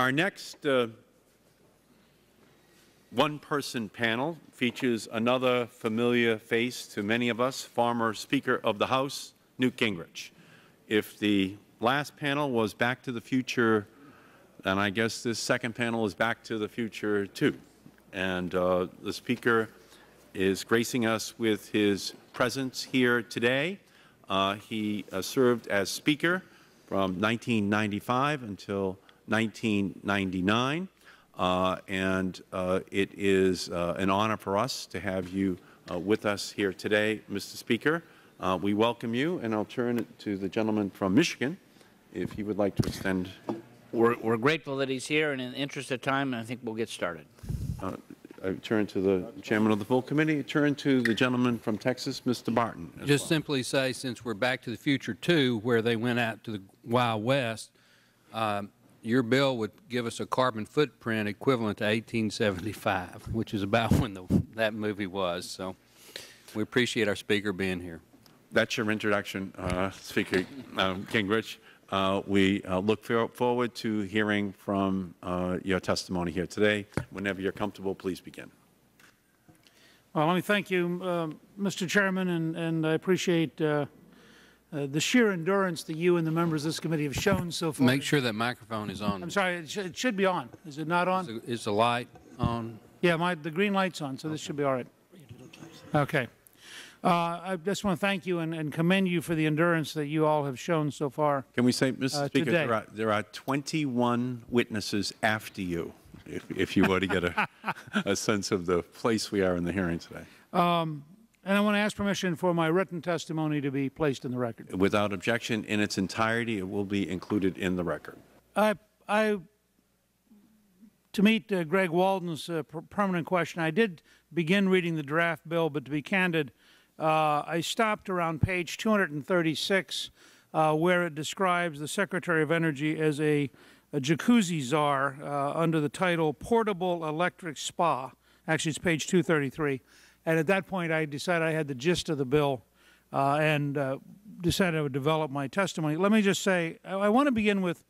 Our next uh, one-person panel features another familiar face to many of us, former Speaker of the House, Newt Gingrich. If the last panel was Back to the Future, then I guess this second panel is Back to the Future, too. And uh, the Speaker is gracing us with his presence here today. Uh, he uh, served as Speaker from 1995 until 1999. Uh, and uh, it is uh, an honor for us to have you uh, with us here today, Mr. Speaker. Uh, we welcome you, and I'll turn it to the gentleman from Michigan if he would like to extend. We're, we're grateful that he's here, and in the interest of time, I think we'll get started. Uh, I turn to the chairman of the full committee. I turn to the gentleman from Texas, Mr. Barton. Just well. simply say, since we're back to the future too, where they went out to the Wild West, um, your bill would give us a carbon footprint equivalent to 1875, which is about when the, that movie was. So we appreciate our speaker being here. That's your introduction, uh, Speaker um, Gingrich. Uh, we uh, look forward to hearing from uh, your testimony here today. Whenever you're comfortable, please begin. Well, let me thank you, uh, Mr. Chairman, and, and I appreciate uh, the sheer endurance that you and the members of this committee have shown so far. Make sure that microphone is on. I'm sorry, it, sh it should be on. Is it not on? Is the, is the light on? Yeah, my, the green light's on, so this should be all right. Okay. Uh, I just want to thank you and, and, commend you for the endurance that you all have shown so far. Can we say, Mr. Uh, Speaker, there are, there are 21 witnesses after you, if, if you were to get a, a sense of the place we are in the hearing today. Um, and I want to ask permission for my written testimony to be placed in the record. Without objection, in its entirety, it will be included in the record. I, I to meet uh, Greg Walden's uh, per permanent question, I did begin reading the draft bill, but to be candid, uh, I stopped around page 236, uh, where it describes the Secretary of Energy as a, a jacuzzi czar uh, under the title Portable Electric Spa. Actually, it's page 233. And at that point, I decided I had the gist of the bill uh, and uh, decided I would develop my testimony. Let me just say, I, I want to begin with,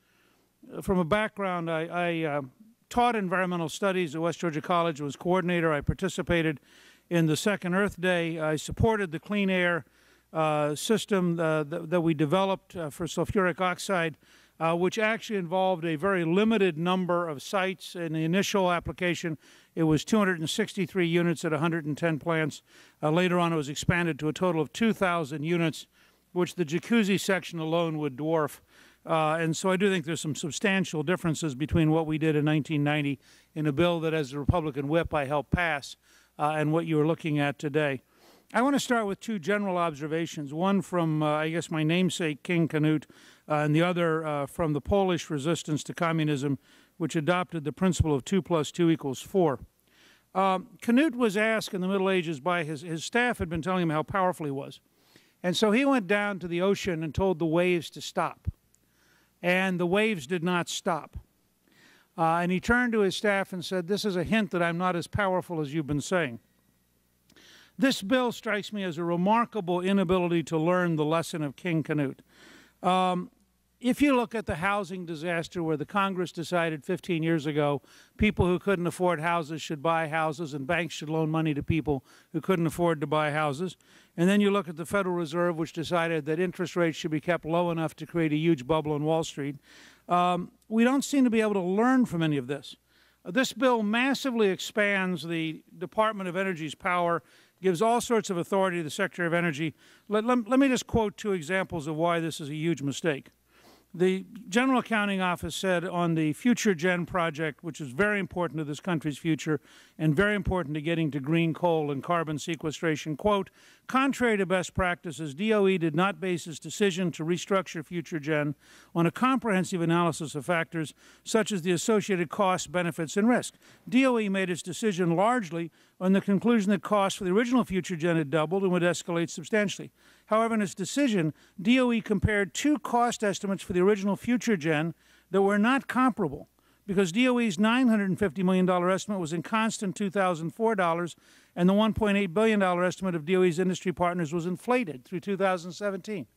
uh, from a background, I, I uh, taught environmental studies at West Georgia College, was coordinator. I participated in the Second Earth Day. I supported the clean air uh, system uh, that, that, we developed for sulfuric oxide uh, which actually involved a very limited number of sites. In the initial application, it was 263 units at 110 plants. Uh, later on, it was expanded to a total of 2,000 units, which the jacuzzi section alone would dwarf. Uh, and so I do think there's some substantial differences between what we did in 1990 in a bill that, as a Republican whip, I helped pass, uh, and what you are looking at today. I want to start with two general observations, one from, uh, I guess, my namesake, King Canute, uh, and the other uh, from the Polish resistance to communism, which adopted the principle of 2 plus 2 equals 4. Um, Canute was asked in the Middle Ages by his, his staff had been telling him how powerful he was. And so he went down to the ocean and told the waves to stop. And the waves did not stop. Uh, and he turned to his staff and said, this is a hint that I'm not as powerful as you've been saying. This bill strikes me as a remarkable inability to learn the lesson of King Canute. Um, if you look at the housing disaster where the Congress decided 15 years ago people who couldn't afford houses should buy houses and banks should loan money to people who couldn't afford to buy houses, and then you look at the Federal Reserve which decided that interest rates should be kept low enough to create a huge bubble on Wall Street, um, we don't seem to be able to learn from any of this. This bill massively expands the Department of Energy's power gives all sorts of authority to the Secretary of Energy. Let, let, let me just quote two examples of why this is a huge mistake. The General Accounting Office said on the Future Gen project, which is very important to this country's future and very important to getting to green coal and carbon sequestration, quote, contrary to best practices, DOE did not base its decision to restructure Future Gen on a comprehensive analysis of factors such as the associated costs, benefits, and risk. DOE made its decision largely on the conclusion that costs for the original Future Gen had doubled and would escalate substantially. However, in its decision, DOE compared two cost estimates for the original future gen that were not comparable because DOE's $950 million estimate was in constant 2004 dollars and the $1.8 billion estimate of DOE's industry partners was inflated through 2017.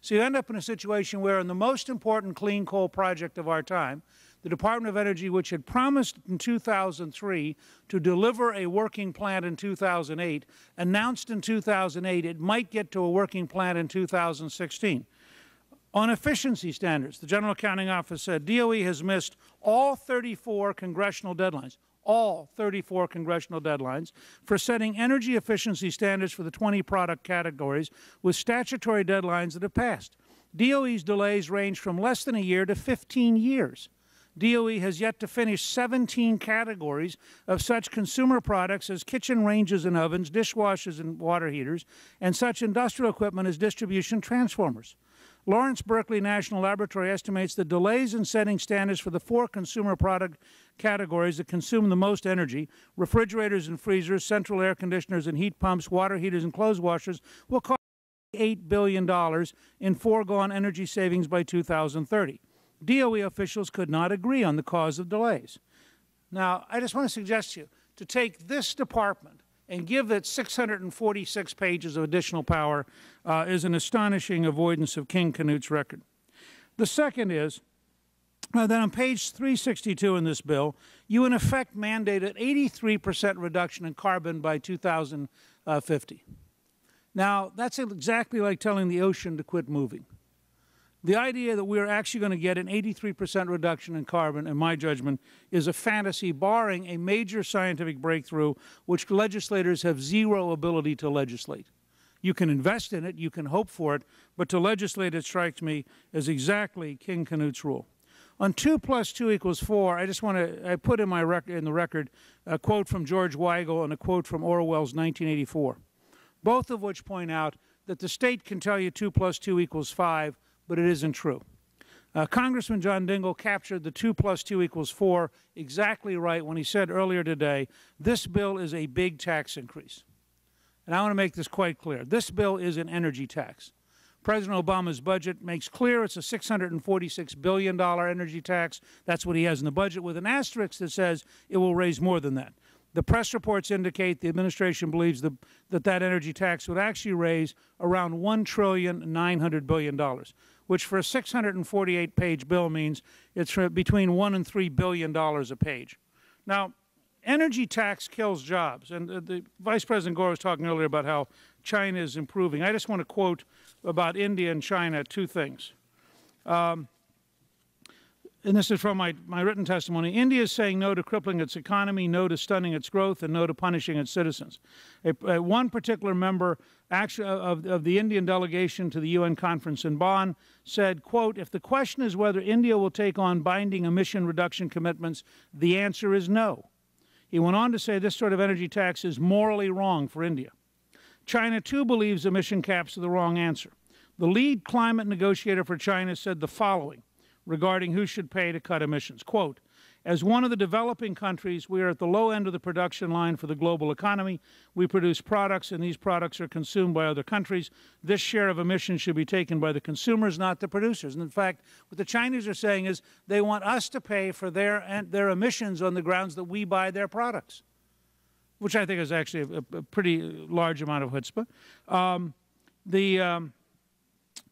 So you end up in a situation where in the most important clean coal project of our time, The Department of Energy, which had promised in 2003 to deliver a working plant in 2008, announced in 2008 it might get to a working plant in 2016. On efficiency standards, the General Accounting Office said DOE has missed all 34 congressional deadlines, all 34 congressional deadlines for setting energy efficiency standards for the 20 product categories with statutory deadlines that have passed. DOE's delays range from less than a year to 15 years. DOE has yet to finish 17 categories of such consumer products as kitchen ranges and ovens, dishwashers and water heaters, and such industrial equipment as distribution transformers. Lawrence Berkeley National Laboratory estimates the delays in setting standards for the four consumer product categories that consume the most energy refrigerators and freezers, central air conditioners and heat pumps, water heaters and clothes washers will cost $8 billion in foregone energy savings by 2030. DOE officials could not agree on the cause of delays. Now, I just want to suggest to you to take this department and give it 646 pages of additional power uh, is an astonishing avoidance of King Canute's record. The second is uh, that on page 362 in this bill, you in effect mandate an 83 percent reduction in carbon by 2050. Now, that's exactly like telling the ocean to quit moving. The idea that we're actually going to get an 83 percent reduction in carbon, in my judgment, is a fantasy, barring a major scientific breakthrough which legislators have zero ability to legislate. You can invest in it, you can hope for it, but to legislate it strikes me as exactly King Canute's rule. On 2 plus 2 equals 4, I just want to I put in, my rec in the record a quote from George Weigel and a quote from Orwell's 1984, both of which point out that the state can tell you 2 plus 2 equals 5, but it isn't true. Uh, Congressman John Dingell captured the 2 plus 2 equals 4 exactly right when he said earlier today, this bill is a big tax increase. And I want to make this quite clear. This bill is an energy tax. President Obama's budget makes clear it's a $646 billion energy tax. That's what he has in the budget, with an asterisk that says it will raise more than that. The press reports indicate the administration believes the, that that energy tax would actually raise around $1 billion, which for a 648-page bill means it's between 1 and $3 billion a page. Now, energy tax kills jobs. And the Vice President Gore was talking earlier about how China is improving. I just want to quote about India and China two things. Um, and this is from my, my written testimony, India is saying no to crippling its economy, no to stunning its growth, and no to punishing its citizens. A, a, one particular member actually, of, of the Indian delegation to the UN conference in Bonn said, quote, if the question is whether India will take on binding emission reduction commitments, the answer is no. He went on to say this sort of energy tax is morally wrong for India. China, too, believes emission caps are the wrong answer. The lead climate negotiator for China said the following regarding who should pay to cut emissions. Quote, as one of the developing countries, we are at the low end of the production line for the global economy. We produce products, and these products are consumed by other countries. This share of emissions should be taken by the consumers, not the producers. And in fact, what the Chinese are saying is they want us to pay for their, their emissions on the grounds that we buy their products, which I think is actually a, a pretty large amount of chutzpah. Um, the... Um,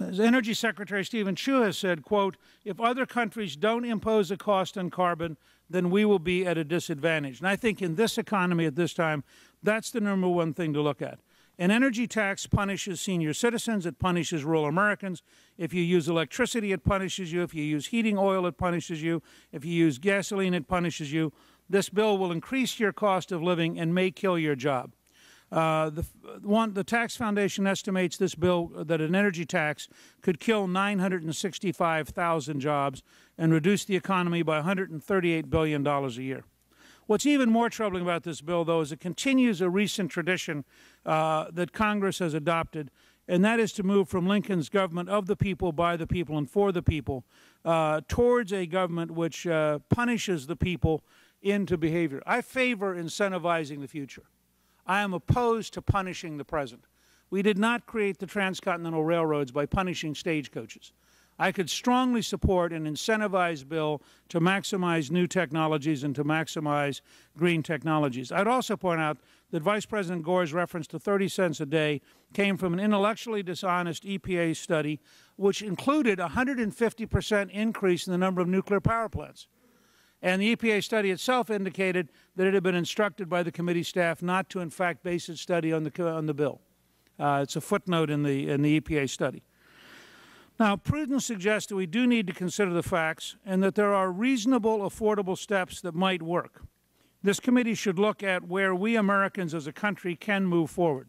as Energy Secretary Steven Chu has said, quote, if other countries don't impose a cost on carbon, then we will be at a disadvantage. And I think in this economy at this time, that's the number one thing to look at. An energy tax punishes senior citizens, it punishes rural Americans. If you use electricity, it punishes you. If you use heating oil, it punishes you. If you use gasoline, it punishes you. This bill will increase your cost of living and may kill your job. Uh, the, one, the Tax Foundation estimates this bill uh, that an energy tax could kill 965,000 jobs and reduce the economy by $138 billion a year. What's even more troubling about this bill, though, is it continues a recent tradition uh, that Congress has adopted, and that is to move from Lincoln's government of the people, by the people, and for the people uh, towards a government which uh, punishes the people into behavior. I favor incentivizing the future. I am opposed to punishing the present. We did not create the transcontinental railroads by punishing stagecoaches. I could strongly support an incentivized bill to maximize new technologies and to maximize green technologies. I'd also point out that Vice President Gore's reference to 30 cents a day came from an intellectually dishonest EPA study which included a 150 percent increase in the number of nuclear power plants. And the EPA study itself indicated that it had been instructed by the committee staff not to, in fact, base its study on the, on the bill. Uh, it's a footnote in the, in the EPA study. Now, prudence suggests that we do need to consider the facts and that there are reasonable, affordable steps that might work. This committee should look at where we Americans as a country can move forward.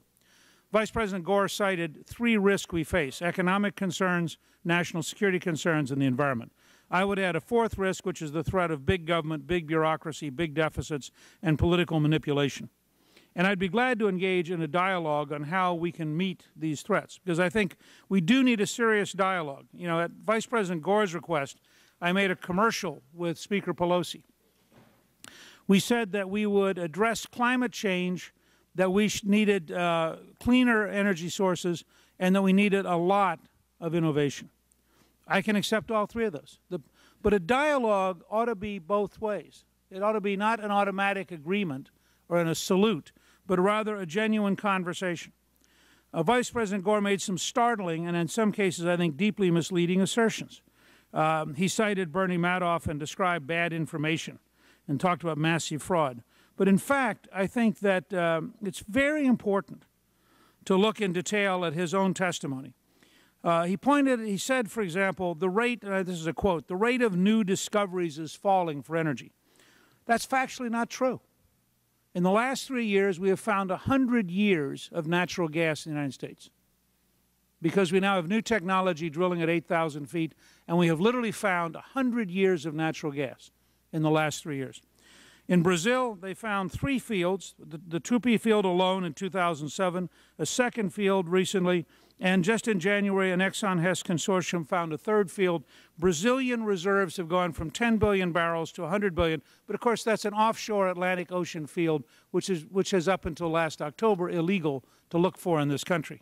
Vice President Gore cited three risks we face economic concerns, national security concerns, and the environment. I would add a fourth risk, which is the threat of big government, big bureaucracy, big deficits, and political manipulation. And I'd be glad to engage in a dialogue on how we can meet these threats, because I think we do need a serious dialogue. You know, at Vice President Gore's request, I made a commercial with Speaker Pelosi. We said that we would address climate change, that we needed uh, cleaner energy sources, and that we needed a lot of innovation. I can accept all three of those. The, but a dialogue ought to be both ways. It ought to be not an automatic agreement or an, a salute, but rather a genuine conversation. Uh, Vice President Gore made some startling and, in some cases, I think deeply misleading assertions. Um, he cited Bernie Madoff and described bad information and talked about massive fraud. But in fact, I think that um, it's very important to look in detail at his own testimony. Uh, he pointed, he said, for example, the rate, uh, this is a quote, the rate of new discoveries is falling for energy. That's factually not true. In the last three years, we have found 100 years of natural gas in the United States because we now have new technology drilling at 8,000 feet, and we have literally found 100 years of natural gas in the last three years. In Brazil, they found three fields, the, the Tupi field alone in 2007, a second field recently, and just in January, an Exxon Hess consortium found a third field. Brazilian reserves have gone from 10 billion barrels to 100 billion, but of course that's an offshore Atlantic Ocean field, which is, which is up until last October illegal to look for in this country.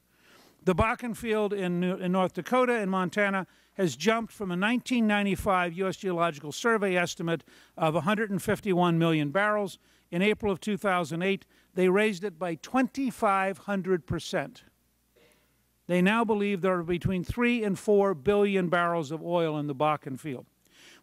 The Bakken field in, New, in North Dakota and Montana has jumped from a 1995 U.S. Geological Survey estimate of 151 million barrels. In April of 2008, they raised it by 2,500 percent. They now believe there are between 3 and 4 billion barrels of oil in the Bakken field.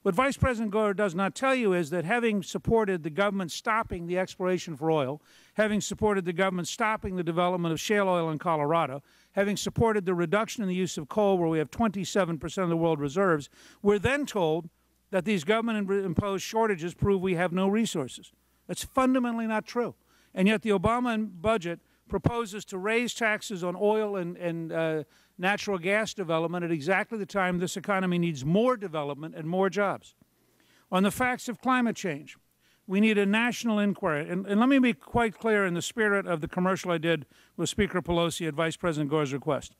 What Vice President Gore does not tell you is that having supported the government stopping the exploration for oil, having supported the government stopping the development of shale oil in Colorado, having supported the reduction in the use of coal where we have 27 percent of the world reserves, we're then told that these government imposed shortages prove we have no resources. That's fundamentally not true. And yet the Obama budget proposes to raise taxes on oil and, and uh, natural gas development at exactly the time this economy needs more development and more jobs. On the facts of climate change, we need a national inquiry. And, and let me be quite clear in the spirit of the commercial I did with Speaker Pelosi at Vice President Gore's request.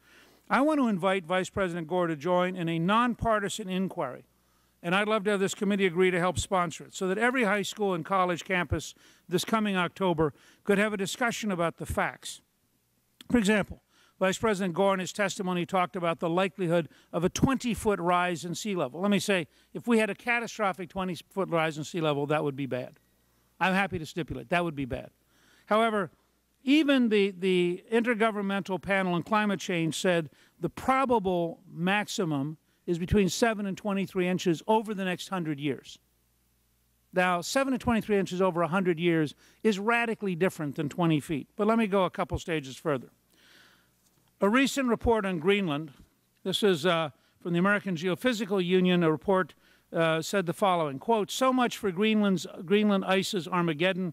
I want to invite Vice President Gore to join in a nonpartisan inquiry and I'd love to have this committee agree to help sponsor it so that every high school and college campus this coming October could have a discussion about the facts. For example, Vice President Gore in his testimony talked about the likelihood of a 20 foot rise in sea level. Let me say, if we had a catastrophic 20 foot rise in sea level, that would be bad. I'm happy to stipulate that would be bad. However, even the, the Intergovernmental Panel on Climate Change said the probable maximum is between 7 and 23 inches over the next 100 years. Now, 7 to 23 inches over 100 years is radically different than 20 feet. But let me go a couple stages further. A recent report on Greenland, this is uh, from the American Geophysical Union, a report uh, said the following, quote, so much for Greenland's, Greenland ice's Armageddon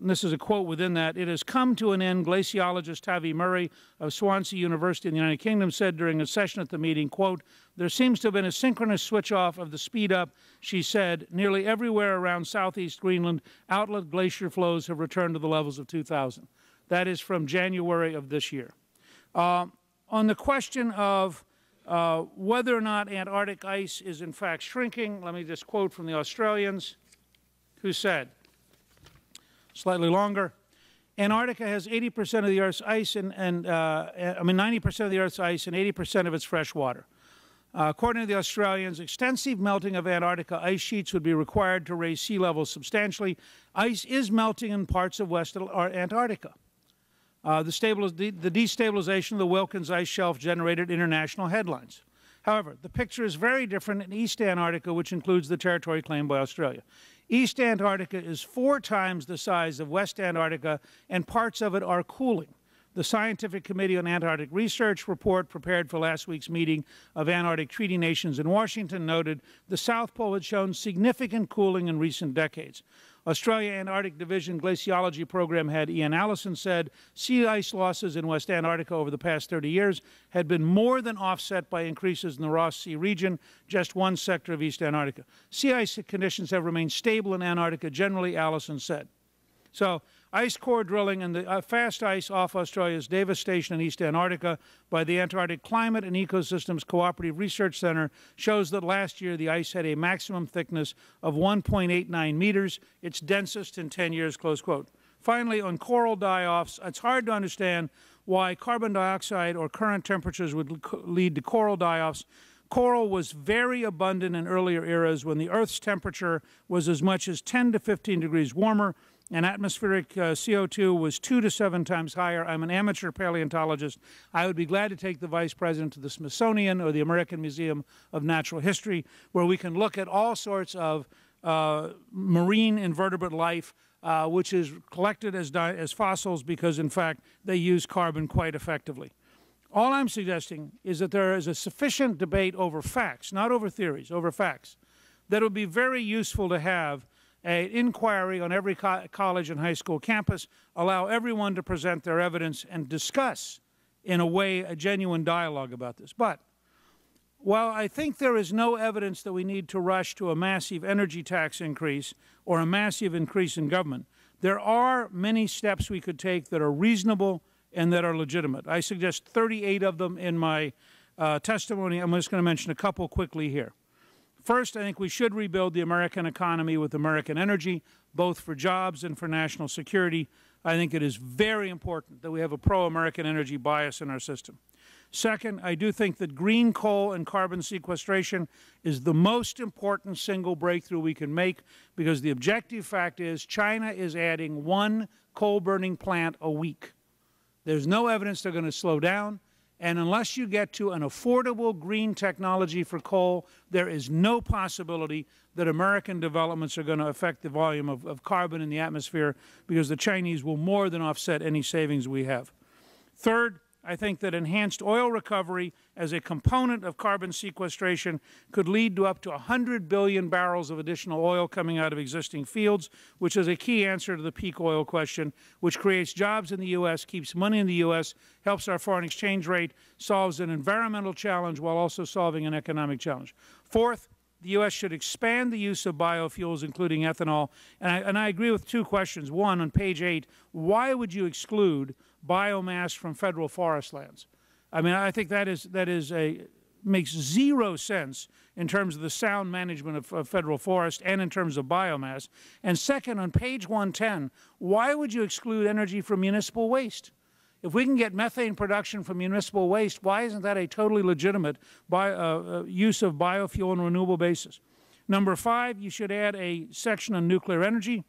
this is a quote within that, it has come to an end, glaciologist Tavi Murray of Swansea University in the United Kingdom said during a session at the meeting, quote, there seems to have been a synchronous switch off of the speed up, she said. Nearly everywhere around southeast Greenland, outlet glacier flows have returned to the levels of 2000. That is from January of this year. Uh, on the question of uh, whether or not Antarctic ice is in fact shrinking, let me just quote from the Australians who said, slightly longer. Antarctica has 80% of the Earth's ice and, and uh, I mean 90% of the Earth's ice and 80% of its fresh water. Uh, according to the Australians, extensive melting of Antarctica ice sheets would be required to raise sea levels substantially. Ice is melting in parts of West Antarctica. Uh, the, the, destabilization of the Wilkins ice shelf generated international headlines. However, the picture is very different in East Antarctica, which includes the territory claimed by Australia. East Antarctica is four times the size of West Antarctica, and parts of it are cooling. The Scientific Committee on Antarctic Research report prepared for last week's meeting of Antarctic Treaty Nations in Washington noted the South Pole had shown significant cooling in recent decades. Australia Antarctic Division Glaciology Program head Ian Allison said sea ice losses in West Antarctica over the past 30 years had been more than offset by increases in the Ross Sea region, just one sector of East Antarctica. Sea ice conditions have remained stable in Antarctica generally, Allison said. So ice core drilling and the uh, fast ice off Australia's Davis Station in East Antarctica by the Antarctic Climate and Ecosystems Cooperative Research Center shows that last year the ice had a maximum thickness of 1.89 meters, its densest in 10 years, close quote. Finally, on coral die-offs, it's hard to understand why carbon dioxide or current temperatures would lead to coral die-offs Coral was very abundant in earlier eras when the Earth's temperature was as much as 10 to 15 degrees warmer and atmospheric uh, CO2 was two to seven times higher. I'm an amateur paleontologist. I would be glad to take the Vice President to the Smithsonian or the American Museum of Natural History, where we can look at all sorts of uh, marine invertebrate life, uh, which is collected as, as fossils because, in fact, they use carbon quite effectively. All I'm suggesting is that there is a sufficient debate over facts, not over theories, over facts, that would be very useful to have an inquiry on every co college and high school campus, allow everyone to present their evidence and discuss, in a way, a genuine dialogue about this. But while I think there is no evidence that we need to rush to a massive energy tax increase or a massive increase in government, there are many steps we could take that are reasonable and that are legitimate. I suggest 38 of them in my uh, testimony. I'm just going to mention a couple quickly here. First, I think we should rebuild the American economy with American energy, both for jobs and for national security. I think it is very important that we have a pro-American energy bias in our system. Second, I do think that green coal and carbon sequestration is the most important single breakthrough we can make because the objective fact is China is adding one coal-burning plant a week. There's no evidence they're going to slow down. And unless you get to an affordable green technology for coal, there is no possibility that American developments are going to affect the volume of, of, carbon in the atmosphere because the Chinese will more than offset any savings we have. Third, I think that enhanced oil recovery as a component of carbon sequestration could lead to up to 100 billion barrels of additional oil coming out of existing fields, which is a key answer to the peak oil question, which creates jobs in the U.S., keeps money in the U.S., helps our foreign exchange rate, solves an environmental challenge while also solving an economic challenge. Fourth, the U.S. should expand the use of biofuels, including ethanol. And I, and I agree with two questions. One, on page 8, why would you exclude biomass from federal forest lands. I mean, I think that is, that is a, makes zero sense in terms of the sound management of, of, federal forest and in terms of biomass. And second, on page 110, why would you exclude energy from municipal waste? If we can get methane production from municipal waste, why isn't that a totally legitimate uh, uh, use of biofuel on a renewable basis? Number five, you should add a section on nuclear energy.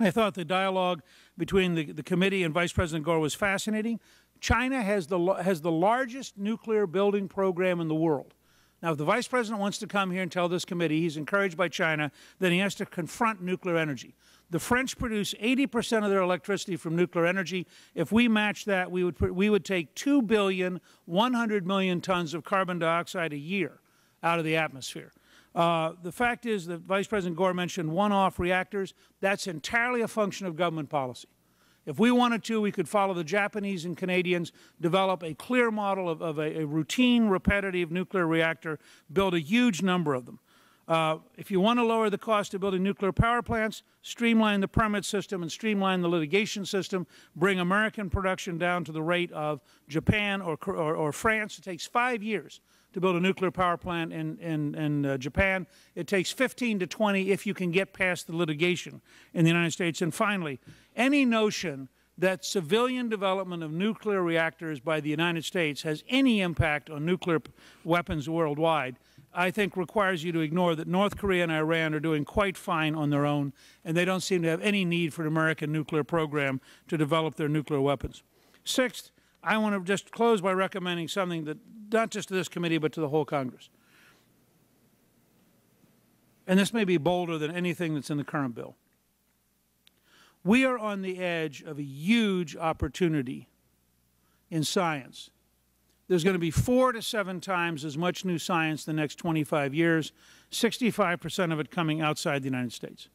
I thought the dialogue between the, the committee and Vice President Gore was fascinating. China has the, has the largest nuclear building program in the world. Now, if the Vice President wants to come here and tell this committee he's encouraged by China, then he has to confront nuclear energy. The French produce 80 percent of their electricity from nuclear energy. If we match that, we would, we would take 2 billion, 100 million tons of carbon dioxide a year out of the atmosphere. Uh, the fact is that Vice President Gore mentioned one-off reactors. That's entirely a function of government policy. If we wanted to, we could follow the Japanese and Canadians, develop a clear model of, of a, a, routine, repetitive nuclear reactor, build a huge number of them. Uh, if you want to lower the cost of building nuclear power plants, streamline the permit system and streamline the litigation system, bring American production down to the rate of Japan or, or, or France. It takes five years to build a nuclear power plant in, in, in uh, Japan. It takes 15 to 20 if you can get past the litigation in the United States. And finally, any notion that civilian development of nuclear reactors by the United States has any impact on nuclear weapons worldwide, I think requires you to ignore that North Korea and Iran are doing quite fine on their own, and they don't seem to have any need for an American nuclear program to develop their nuclear weapons. Sixth, I want to just close by recommending something that not just to this committee but to the whole Congress. and this may be bolder than anything that's in the current bill. We are on the edge of a huge opportunity in science. There's going to be four to seven times as much new science in the next 25 years, 65% of it coming outside the United States.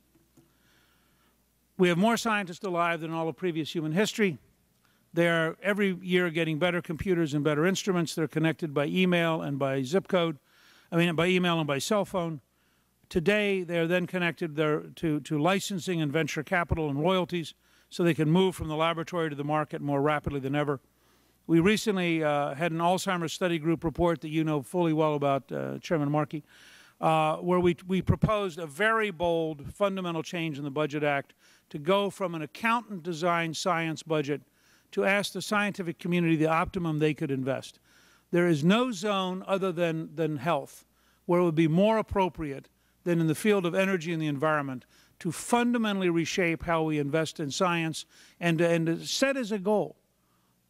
We have more scientists alive than all of previous human history. They are every year getting better computers and better instruments. They're connected by email and by zip code, I mean, by email and by cell phone. Today, they are then connected to, to licensing and venture capital and royalties so they can move from the laboratory to the market more rapidly than ever. We recently uh, had an Alzheimer's study group report that you know fully well about, uh, Chairman Markey, uh, where we, we proposed a very bold fundamental change in the Budget Act to go from an accountant-designed science budget to ask the scientific community the optimum they could invest. There is no zone other than, than health where it would be more appropriate than in the field of energy and the environment to fundamentally reshape how we invest in science and, and set as a goal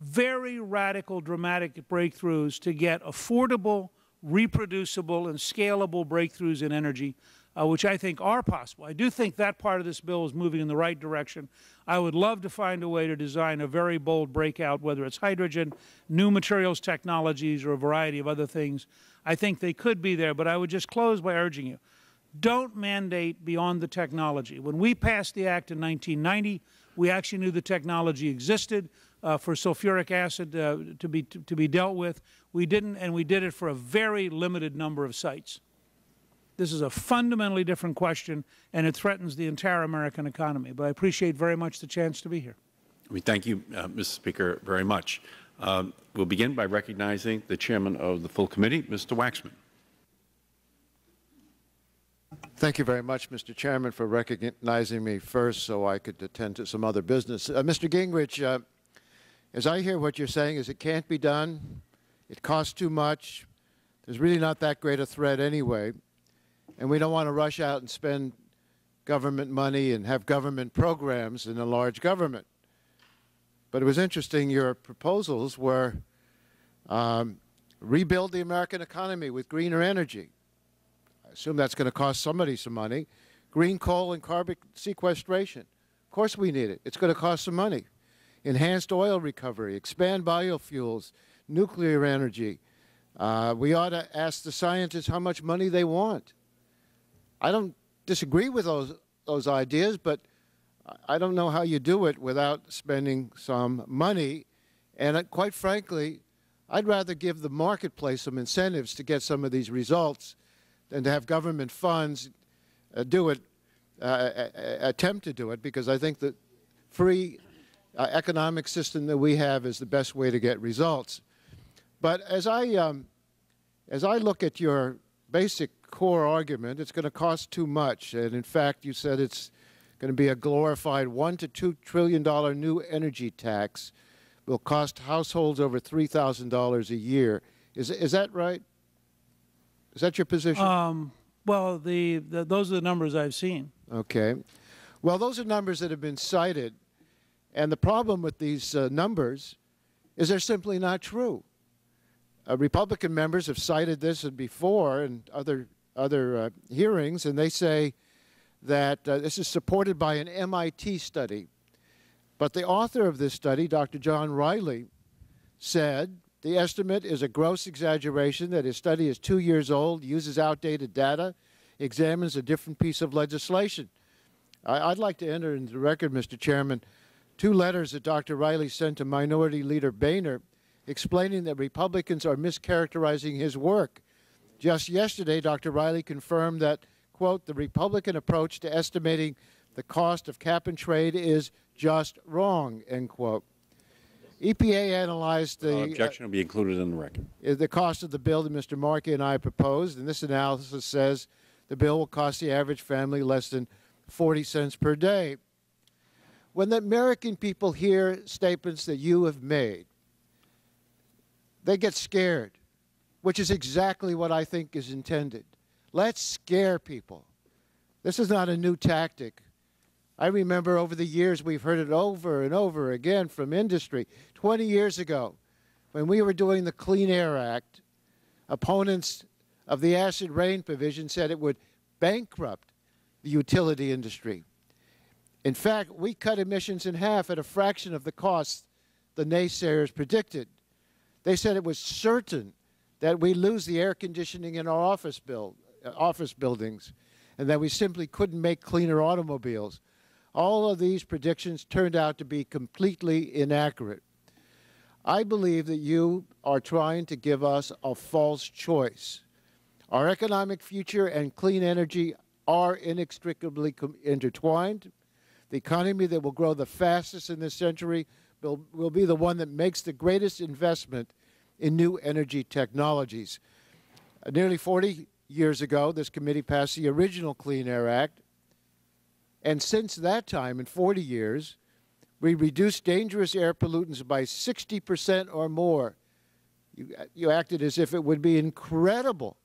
very radical, dramatic breakthroughs to get affordable, reproducible, and scalable breakthroughs in energy, uh, which I think are possible. I do think that part of this bill is moving in the right direction. I would love to find a way to design a very bold breakout, whether it's hydrogen, new materials technologies, or a variety of other things. I think they could be there, but I would just close by urging you don't mandate beyond the technology. When we passed the act in 1990, we actually knew the technology existed uh, for sulfuric acid uh, to, be, to, to be dealt with. We didn't, and we did it for a very limited number of sites. This is a fundamentally different question, and it threatens the entire American economy. But I appreciate very much the chance to be here. We thank you, uh, Mr. Speaker, very much. Um, we'll begin by recognizing the chairman of the full committee, Mr. Waxman. Thank you very much, Mr. Chairman, for recognizing me first so I could attend to some other business. Uh, Mr. Gingrich, uh, as I hear what you're saying is it can't be done, it costs too much, there's really not that great a threat anyway, and we don't want to rush out and spend government money and have government programs in a large government. But it was interesting, your proposals were um, rebuild the American economy with greener energy. I assume that's going to cost somebody some money. Green coal and carbon sequestration. Of course we need it. It's going to cost some money enhanced oil recovery, expand biofuels, nuclear energy. Uh, we ought to ask the scientists how much money they want. I don't disagree with those, those ideas, but I don't know how you do it without spending some money. And quite frankly, I'd rather give the marketplace some incentives to get some of these results than to have government funds uh, do it, uh, attempt to do it, because I think the free uh, economic system that we have is the best way to get results. But as I, um, as I look at your basic core argument, it's going to cost too much. And in fact, you said it's going to be a glorified one to two trillion dollar new energy tax will cost households over three thousand dollars a year. Is is that right? Is that your position? Um, well, the, the, those are the numbers I've seen. Okay. Well, those are numbers that have been cited and the problem with these uh, numbers is they're simply not true. Uh, Republican members have cited this before and other, other uh, hearings, and they say that uh, this is supported by an MIT study. But the author of this study, Dr. John Reilly, said the estimate is a gross exaggeration, that his study is two years old, uses outdated data, examines a different piece of legislation. I, would like to enter into the record, Mr. Chairman, two letters that Dr. Reilly sent to Minority Leader Boehner explaining that Republicans are mischaracterizing his work. Just yesterday, Dr. Reilly confirmed that, quote, the Republican approach to estimating the cost of cap and trade is just wrong, end quote. EPA analyzed the uh, objection will be included in the record. Uh, the cost of the bill that Mr. Markey and I proposed, and this analysis says the bill will cost the average family less than 40 cents per day when the American people hear statements that you have made, they get scared, which is exactly what I think is intended. Let's scare people. This is not a new tactic. I remember over the years we've heard it over and over again from industry. 20 years ago, when we were doing the Clean Air Act, opponents of the acid rain provision said it would bankrupt the utility industry. In fact, we cut emissions in half at a fraction of the cost the naysayers predicted. They said it was certain that we lose the air conditioning in our office, build, uh, office buildings and that we simply couldn't make cleaner automobiles. All of these predictions turned out to be completely inaccurate. I believe that you are trying to give us a false choice. Our economic future and clean energy are inextricably intertwined. The economy that will grow the fastest in this century will, will be the one that makes the greatest investment in new energy technologies. Uh, nearly 40 years ago, this committee passed the original Clean Air Act. And since that time, in 40 years, we reduced dangerous air pollutants by 60 percent or more. You, you acted as if it would be incredible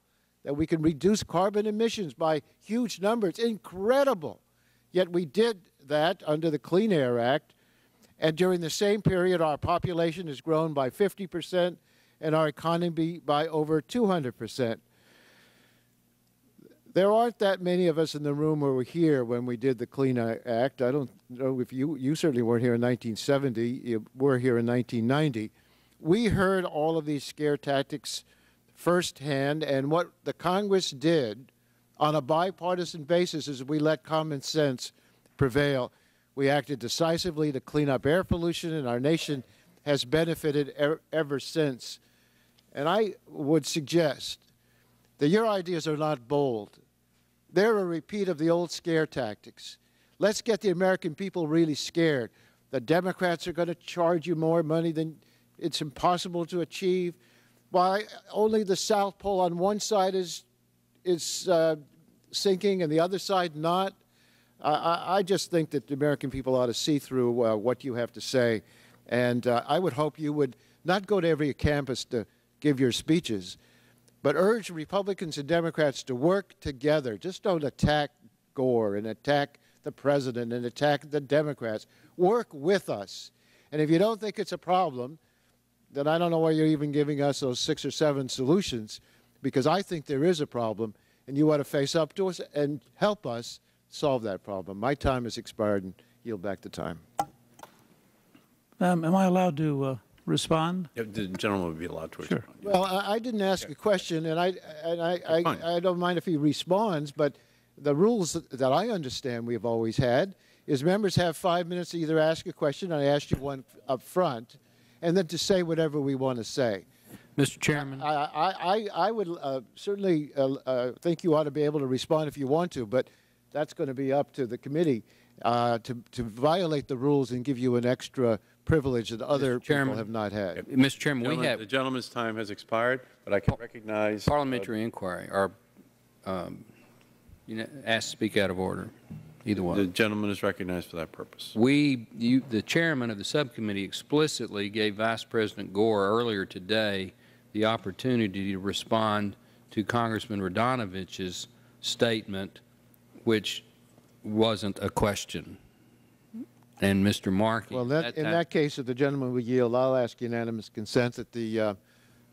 that we can reduce carbon emissions by huge numbers. Incredible. Yet we did that under the Clean Air Act. And during the same period, our population has grown by 50 percent and our economy by over 200 percent. There aren't that many of us in the room who were here when we did the Clean Act. I don't know if you, you certainly weren't here in 1970. You were here in 1990. We heard all of these scare tactics firsthand, and what the Congress did on a bipartisan basis is we let common sense prevail. We acted decisively to clean up air pollution, and our nation has benefited er ever since. And I would suggest that your ideas are not bold. They're a repeat of the old scare tactics. Let's get the American people really scared. The Democrats are going to charge you more money than it's impossible to achieve. Why only the South Pole on one side is is uh, sinking and the other side not? I, I, just think that the American people ought to see through uh, what you have to say, and uh, I would hope you would not go to every campus to give your speeches, but urge Republicans and Democrats to work together. Just don't attack Gore and attack the president and attack the Democrats. Work with us. And if you don't think it's a problem, then I don't know why you're even giving us those six or seven solutions, because I think there is a problem, and you ought to face up to us and help us solve that problem. My time has expired, and yield back the time. Um, am I allowed to uh, respond? The gentleman would be allowed to Sure. respond. Well, I, I didn't ask a question, and I and I. I, I don't mind if he responds, but the rules that I understand we have always had is members have five minutes to either ask a question, and I asked you one up front, and then to say whatever we want to say. Mr. Chairman, I, I, I, I would uh, certainly uh, uh, think you ought to be able to respond if you want to, but that's going to be up to the committee uh, to, to violate the rules and give you an extra privilege that other people have not had. Mr. Chairman, we have The gentleman's time has expired, but I can recognize. uh, parliamentary inquiry, or, um, you know, asked to speak out of order, either one. The gentleman is recognized for that purpose. We, you, the chairman of the subcommittee explicitly gave Vice President Gore earlier today the opportunity to respond to Congressman Radanovich's statement, which wasn't a question. And Mr. Markey. Well, that, in that case, if the gentleman will yield, I'll ask unanimous consent that the, uh,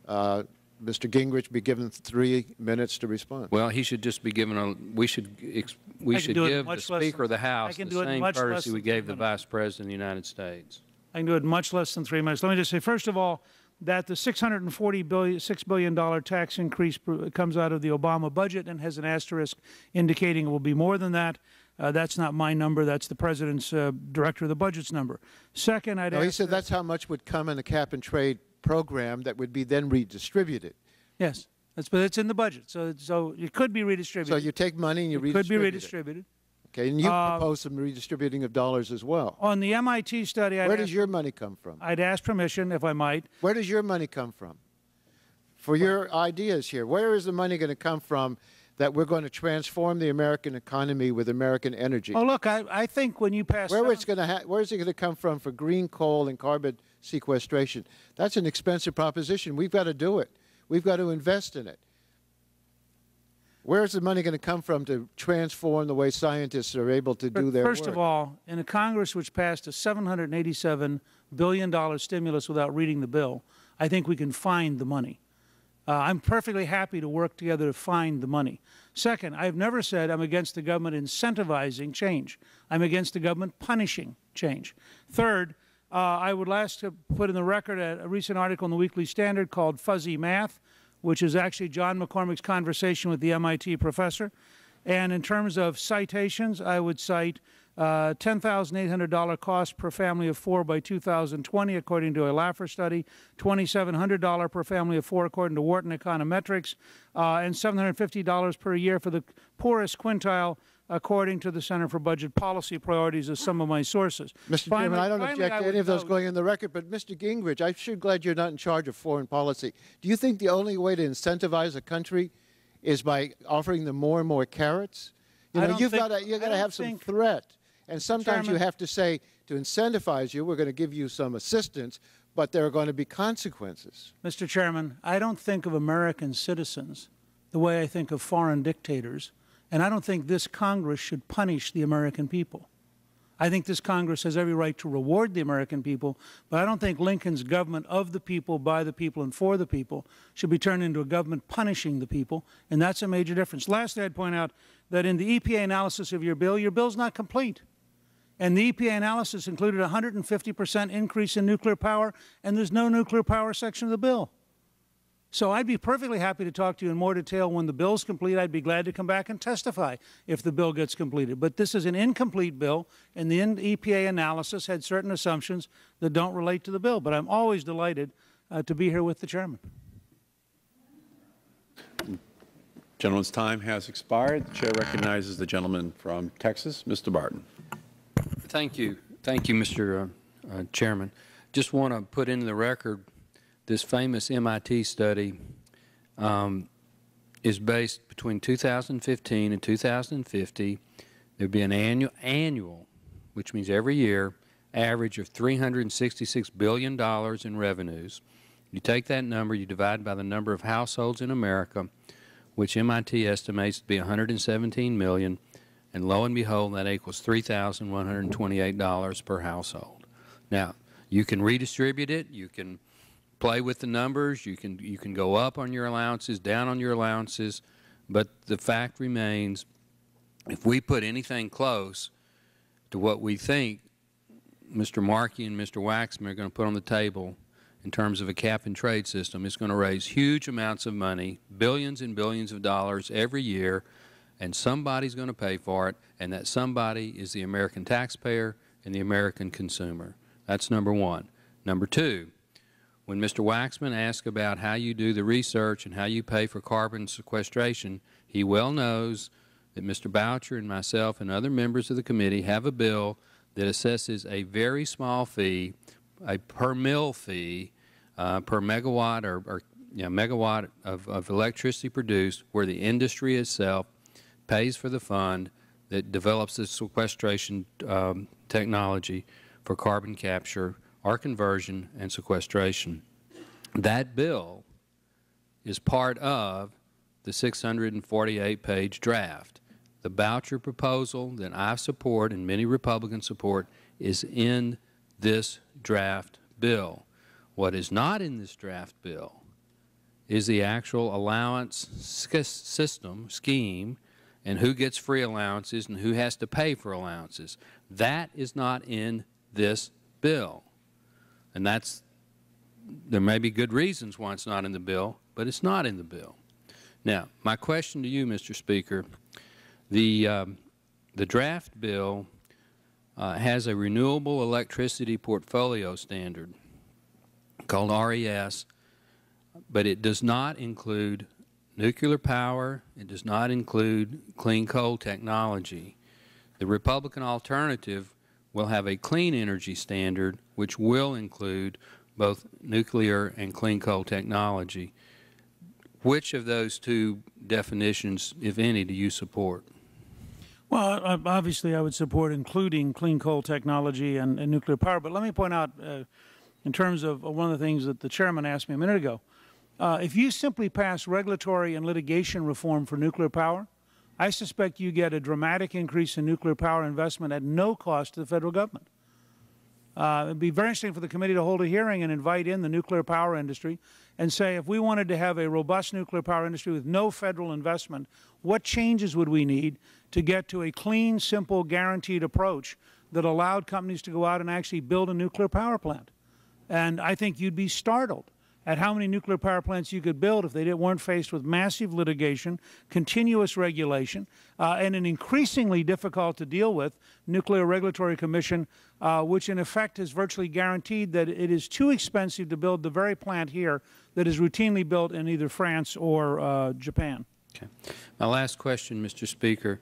uh, Mr. Gingrich be given three minutes to respond. Well, he should just be given a, we should, ex- we should do it in give the much less Speaker of the House the do it in same much less courtesy we gave the minutes. Vice President of the United States. I can do it much less than three minutes. Let me just say, first of all, that the 640 billion, $6 billion tax increase comes out of the Obama budget and has an asterisk indicating it will be more than that. Uh, that's not my number. That's the president's uh, director of the budget's number. Second, I'd No, he said that's how much would come in a cap and trade program that would be then redistributed. yes, that's but it's in the budget, so so it could be redistributed. So you take money and you it could be redistribute it. redistributed. Okay, and you Uh, propose some redistributing of dollars as well. On the MIT study, I'd Where ask, does your money come from? I'd ask permission, if I might, Where does your money come from? For your ideas here, where is the money going to come from that we're going to transform the American economy with American energy? Oh, look, I, I think when you pass. Where it's going to ha- where's it going to come from for green coal and carbon sequestration? That's an expensive proposition. We've got to do it. We've got to invest in it. Where's the money going to come from to transform the way scientists are able to do But their First work? of all, in a Congress which passed a $787 billion stimulus without reading the bill, I think we can find the money. Uh, I'm perfectly happy to work together to find the money. Second, I've never said I'm against the government incentivizing change. I'm against the government punishing change. Third, uh, I would last to put in the record a, a recent article in the Weekly Standard called Fuzzy Math, which is actually John McCormack's conversation with the MIT professor. And in terms of citations, I would cite uh, $10,800 cost per family of four by 2020, according to a Laffer study, $2,700 per family of four, according to Wharton Econometrics, uh, and $750 per year for the poorest quintile, according to the Center for Budget Policy Priorities, as some of my sources. Mr. Finally- Chairman, I don't finally, object to any of those going in the record, but Mr. Gingrich, I'm sure glad you're not in charge of foreign policy. Do you think the only way to incentivize a country is by offering them more and more carrots? You know, don't you've think- got to you've got to have some threat, and sometimes you have to say to incentivize you, we're going to give you some assistance, but there are going to be consequences. Mr. Chairman, I don't think of American citizens the way I think of foreign dictators, and I don't think this Congress should punish the American people. I think this Congress has every right to reward the American people, but I don't think Lincoln's government of the people, by the people, and for the people should be turned into a government punishing the people, and that's a major difference. Lastly, I'd point out that in the EPA analysis of your bill, your bill's not complete. And the EPA analysis included a 150 percent increase in nuclear power, and there's no nuclear power section of the bill. So I'd be perfectly happy to talk to you in more detail when the bill's complete. I'd be glad to come back and testify if the bill gets completed. But this is an incomplete bill, and the EPA analysis had certain assumptions that don't relate to the bill. But I'm always delighted uh, to be here with the chairman. Gentleman's time has expired. The chair recognizes the gentleman from Texas, Mr. Barton. Thank you. Thank you, Mr. uh, uh, Chairman. Just want to put into the record this famous MIT study um, is based between 2015 and 2050. There'd be an annual, annual, which means every year, average of $366 billion in revenues. You take that number, you divide by the number of households in America, which MIT estimates to be 117 million, and lo and behold, that equals $3,128 per household. Now, you can redistribute it, you can play with the numbers, you can, you can go up on your allowances, down on your allowances, but the fact remains if we put anything close to what we think Mr. Markey and Mr. Waxman are going to put on the table in terms of a cap and trade system, it's going to raise huge amounts of money, billions and billions of dollars every year, and somebody's going to pay for it, and that somebody is the American taxpayer and the American consumer. That's number one. Number two, when Mr. Waxman asked about how you do the research and how you pay for carbon sequestration, he well knows that Mr. Boucher and myself and other members of the committee have a bill that assesses a very small fee, a per mill fee, uh, per megawatt or, or you know, megawatt of, of electricity produced, where the industry itself pays for the fund that develops the sequestration um, technology for carbon capture or conversion and sequestration. That bill is part of the 648-page draft. The Boucher proposal that I support and many Republicans support is in this draft bill. What is not in this draft bill is the actual allowance system, scheme, and who gets free allowances and who has to pay for allowances. That is not in this bill. And that's, there may be good reasons why it's not in the bill, but it's not in the bill. Now, my question to you, Mr. Speaker, the, um, the draft bill uh, has a renewable electricity portfolio standard called RES, but it does not include nuclear power, it does not include clean coal technology. The Republican alternative will have a clean energy standard which will include both nuclear and clean coal technology. Which of those two definitions, if any, do you support? Well, obviously, I would support including clean coal technology and, and nuclear power. But let me point out, uh, in terms of one of the things that the chairman asked me a minute ago, uh, if you simply pass regulatory and litigation reform for nuclear power, I suspect you get a dramatic increase in nuclear power investment at no cost to the federal government. Uh, it'd be very interesting for the committee to hold a hearing and invite in the nuclear power industry and say if we wanted to have a robust nuclear power industry with no federal investment, what changes would we need to get to a clean, simple, guaranteed approach that allowed companies to go out and actually build a nuclear power plant? And I think you'd be startled at how many nuclear power plants you could build if they weren't faced with massive litigation, continuous regulation, uh, and an increasingly difficult to deal with Nuclear Regulatory Commission, uh, which in effect has virtually guaranteed that it is too expensive to build the very plant here that is routinely built in either France or uh, Japan. Okay. My last question, Mr. Speaker.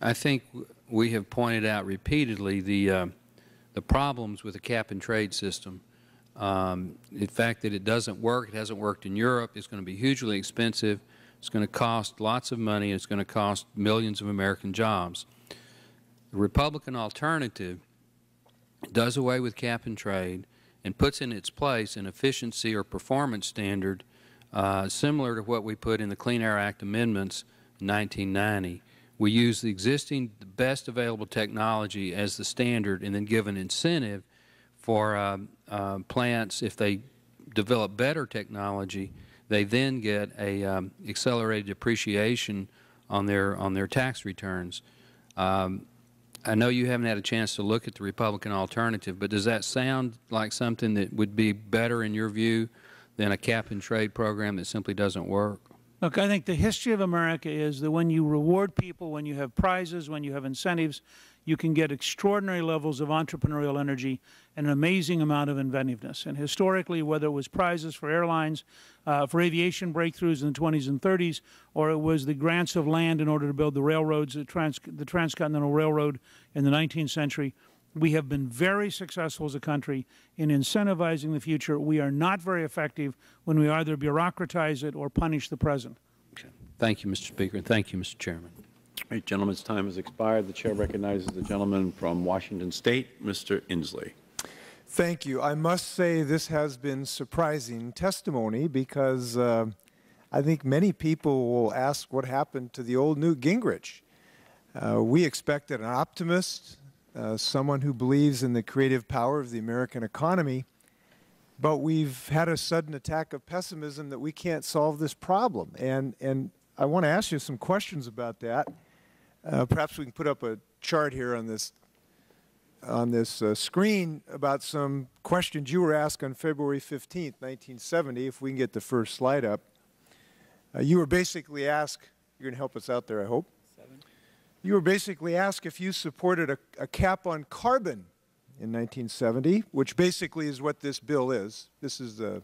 I think we have pointed out repeatedly the, uh, the problems with the cap and trade system. Um, the fact that it doesn't work, it hasn't worked in Europe, it's going to be hugely expensive, it's going to cost lots of money, it's going to cost millions of American jobs. The Republican alternative does away with cap and trade and puts in its place an efficiency or performance standard uh, similar to what we put in the Clean Air Act amendments in 1990. We use the existing best available technology as the standard and then give an incentive for uh, uh, plants, if they develop better technology, they then get a um, accelerated depreciation on their on their tax returns. Um, I know you haven't had a chance to look at the Republican alternative, but does that sound like something that would be better in your view than a cap and trade program that simply doesn't work? Look, I think the history of America is that when you reward people, when you have prizes, when you have incentives, you can get extraordinary levels of entrepreneurial energy an amazing amount of inventiveness. And historically, whether it was prizes for airlines, uh, for aviation breakthroughs in the 20s and 30s, or it was the grants of land in order to build the railroads, the, trans the Transcontinental Railroad in the 19th century, we have been very successful as a country in incentivizing the future. We are not very effective when we either bureaucratize it or punish the present. Okay. Thank you, Mr. Speaker, and thank you, Mr. Chairman. All right, gentleman's time has expired. The chair recognizes the gentleman from Washington State, Mr. Inslee. Thank you. I must say this has been surprising testimony because uh, I think many people will ask what happened to the old Newt Gingrich. Uh, we expected an optimist, uh, someone who believes in the creative power of the American economy, but we've had a sudden attack of pessimism that we can't solve this problem. And, and I want to ask you some questions about that. Uh, perhaps we can put up a chart here on this on this uh, screen about some questions you were asked on February 15, 1970, if we can get the first slide up. Uh, you were basically asked, you're going to help us out there, I hope. Seven. You were basically asked if you supported a, a cap on carbon in 1970, which basically is what this bill is. This is the,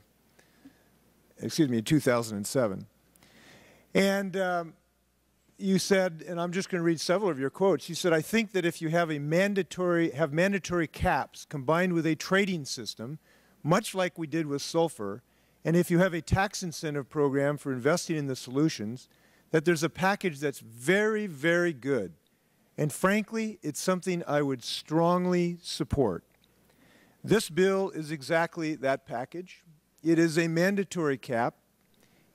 excuse me, 2007. And um, you said, and I'm just going to read several of your quotes. You said, I think that if you have a mandatory, have mandatory caps combined with a trading system, much like we did with sulfur, and if you have a tax incentive program for investing in the solutions, that there's a package that's very, very good. And frankly, it's something I would strongly support. This bill is exactly that package. It is a mandatory cap.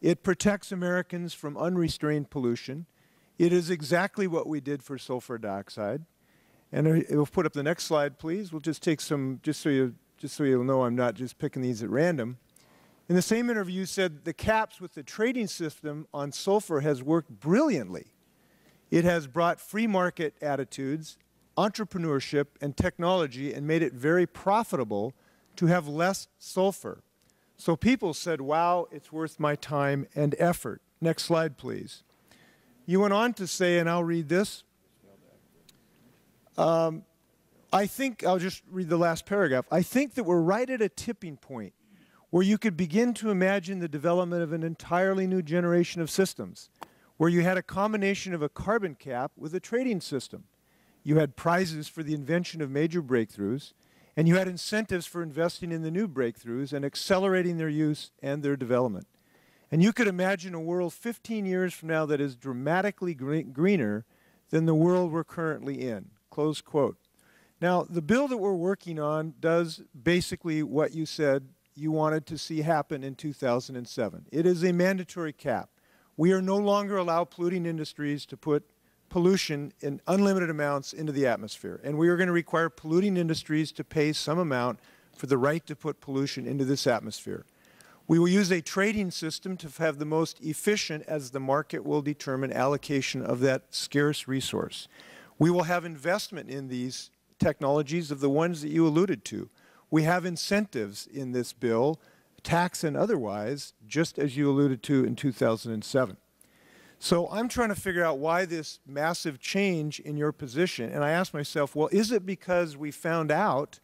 It protects Americans from unrestrained pollution. It is exactly what we did for sulfur dioxide. And we'll put up the next slide, please. We'll just take some, just so, you, just so you'll know I'm not just picking these at random. In the same interview, said the caps with the trading system on sulfur has worked brilliantly. It has brought free market attitudes, entrepreneurship, and technology and made it very profitable to have less sulfur. So people said, wow, it's worth my time and effort. Next slide, please. You went on to say, and I'll read this. Um, I think, I'll just read the last paragraph. I think that we're right at a tipping point where you could begin to imagine the development of an entirely new generation of systems, where you had a combination of a carbon cap with a trading system. You had prizes for the invention of major breakthroughs, and you had incentives for investing in the new breakthroughs and accelerating their use and their development. And you could imagine a world 15 years from now that is dramatically greener than the world we're currently in. Close quote. Now, the bill that we're working on does basically what you said you wanted to see happen in 2007. It is a mandatory cap. We are no longer allow polluting industries to put pollution in unlimited amounts into the atmosphere. And we are going to require polluting industries to pay some amount for the right to put pollution into this atmosphere. We will use a trading system to have the most efficient as the market will determine allocation of that scarce resource. We will have investment in these technologies of the ones that you alluded to. We have incentives in this bill, tax and otherwise, just as you alluded to in 2007. So I'm trying to figure out why this massive change in your position. And I ask myself, well, is it because we found out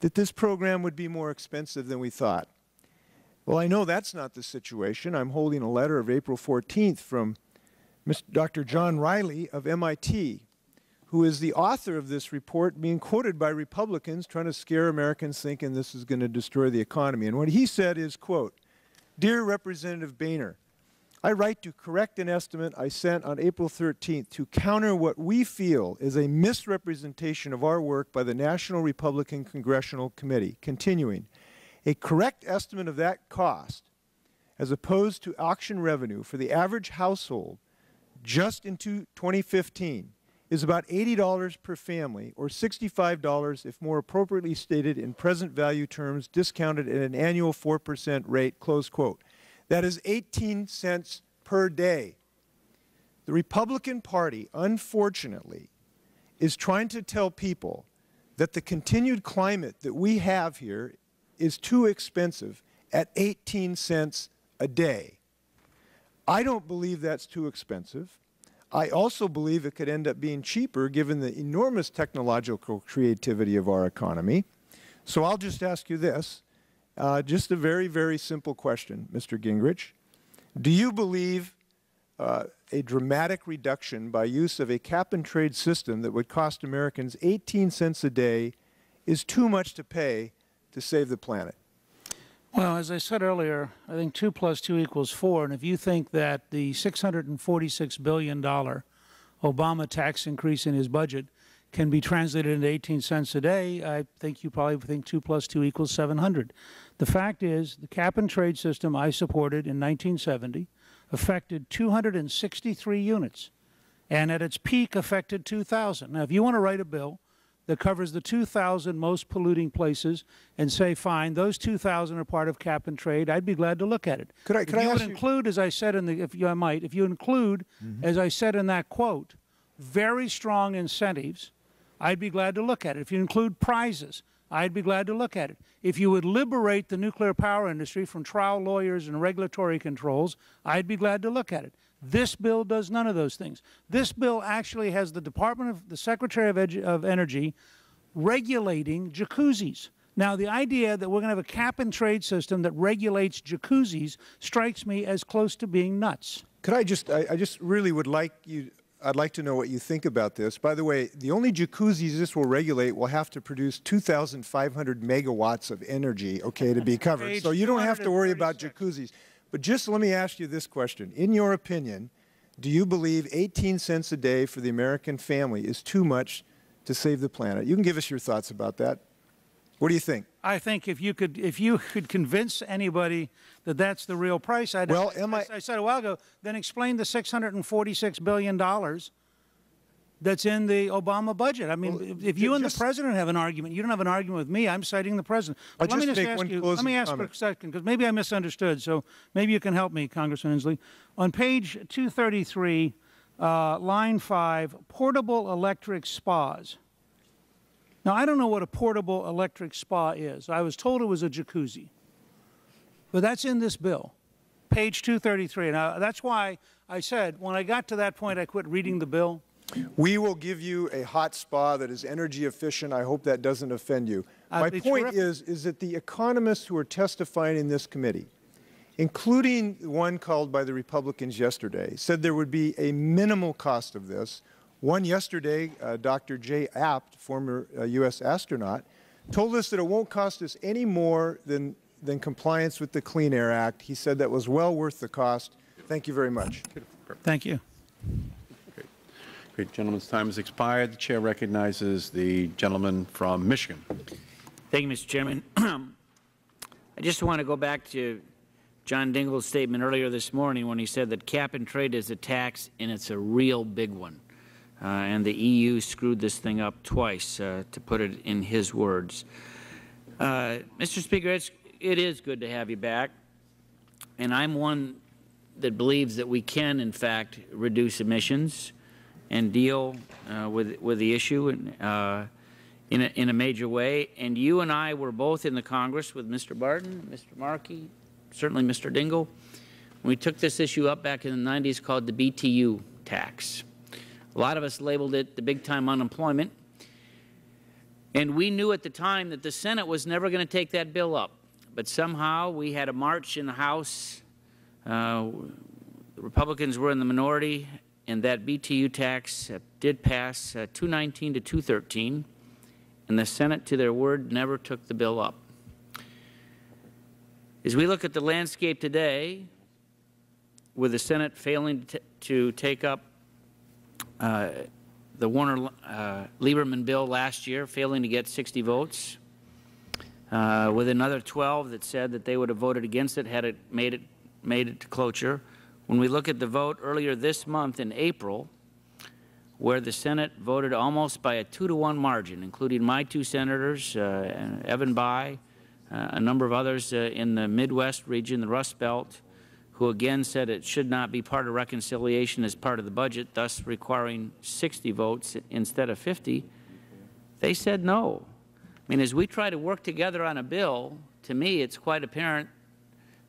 that this program would be more expensive than we thought? Well, I know that's not the situation. I'm holding a letter of April 14th from Mr. Dr. John Reilly of MIT, who is the author of this report being quoted by Republicans trying to scare Americans thinking this is going to destroy the economy. And what he said is, quote, Dear Representative Boehner, I write to correct an estimate I sent on April 13th to counter what we feel is a misrepresentation of our work by the National Republican Congressional Committee. Continuing, a correct estimate of that cost, as opposed to auction revenue for the average household just in 2015, is about $80 per family, or $65 if more appropriately stated in present value terms, discounted at an annual 4% rate, close quote. That is 18 cents per day. The Republican Party, unfortunately, is trying to tell people that the continued climate that we have here is too expensive at 18 cents a day. I don't believe that's too expensive. I also believe it could end up being cheaper given the enormous technological creativity of our economy. So I'll just ask you this. Uh, just a very, very simple question, Mr. Gingrich. Do you believe uh, a dramatic reduction by use of a cap and trade system that would cost Americans 18 cents a day is too much to pay to save the planet? Well, as I said earlier, I think 2 plus 2 equals 4. And if you think that the $646 billion Obama tax increase in his budget can be translated into 18 cents a day, I think you probably think 2 plus 2 equals 700. The fact is, the cap and trade system I supported in 1970 affected 263 units, and at its peak affected 2,000. Now, if you want to write a bill that covers the 2,000 most polluting places and say, fine, those 2,000 are part of cap and trade, I'd be glad to look at it. Could I, if could I you ask would you- include, as I said in the, if you I might, if you include, mm-hmm. as I said in that quote, very strong incentives, I'd be glad to look at it. If you include prizes, I'd be glad to look at it. If you would liberate the nuclear power industry from trial lawyers and regulatory controls, I'd be glad to look at it. This bill does none of those things. This bill actually has the Department of the Secretary of, Edu- of Energy regulating jacuzzis. Now, the idea that we're going to have a cap and trade system that regulates jacuzzis strikes me as close to being nuts. Could I just, I, I just really would like you, I'd like to know what you think about this. By the way, the only jacuzzis this will regulate will have to produce 2,500 megawatts of energy, okay, to be covered. So you don't have to worry about 236. jacuzzis. But just let me ask you this question. In your opinion, do you believe 18 cents a day for the American family is too much to save the planet? You can give us your thoughts about that. What do you think? I think if you could, if you could convince anybody that that's the real price, I'd. Well, am I- I said a while ago, then explain the six hundred and forty-six billion dollars that's in the Obama budget. I mean, Well, if- you and the president have an argument, you don't have an argument with me. I'm citing the president. But let me just ask you. Let me ask for a second because maybe I misunderstood. So maybe you can help me, Congressman Inslee. On page two thirty-three, uh, line five, portable electric spas. Now, I don't know what a portable electric spa is. I was told it was a jacuzzi. But that's in this bill, page 233. Now, that's why I said when I got to that point, I quit reading the bill. We will give you a hot spa that is energy efficient. I hope that doesn't offend you. That'd My point terrific. is, is that the economists who are testifying in this committee, including the one called by the Republicans yesterday, said there would be a minimal cost of this. One yesterday, uh, Dr. Jay Apt, former uh, U.S. astronaut, told us that it won't cost us any more than, than compliance with the Clean Air Act. He said that was well worth the cost. Thank you very much. Thank you. Great, gentleman's time has expired. The chair recognizes the gentleman from Michigan. Thank you, Mr. Chairman. I just want to go back to John Dingell's statement earlier this morning when he said that cap and trade is a tax and it's a real big one. uh, and the EU screwed this thing up twice, uh, to put it in his words. Uh, Mr. Speaker, it's, it is good to have you back, and I'm one that believes that we can, in fact, reduce emissions and deal uh, with with the issue and, uh, in a, in a major way. And you and I were both in the Congress with Mr. Barton, Mr. Markey, certainly Mr. Dingell. We took this issue up back in the 90s called the BTU tax. A lot of us labeled it the big time unemployment. And we knew at the time that the Senate was never going to take that bill up. But somehow we had a march in the House. Uh, the Republicans were in the minority, and that BTU tax uh, did pass uh, 219 to 213. And the Senate, to their word, never took the bill up. As we look at the landscape today, with the Senate failing to, to take up uh, the Warner uh, Lieberman bill last year, failing to get 60 votes, uh, with another 12 that said that they would have voted against it had it made it made it to cloture. When we look at the vote earlier this month in April, where the Senate voted almost by a two to one margin, including my two senators, uh, Evan Bayh, uh, a number of others uh, in the Midwest region, the Rust Belt, who again said it should not be part of reconciliation as part of the budget, thus requiring 60 votes instead of 50, they said no. I mean, as we try to work together on a bill, to me it's quite apparent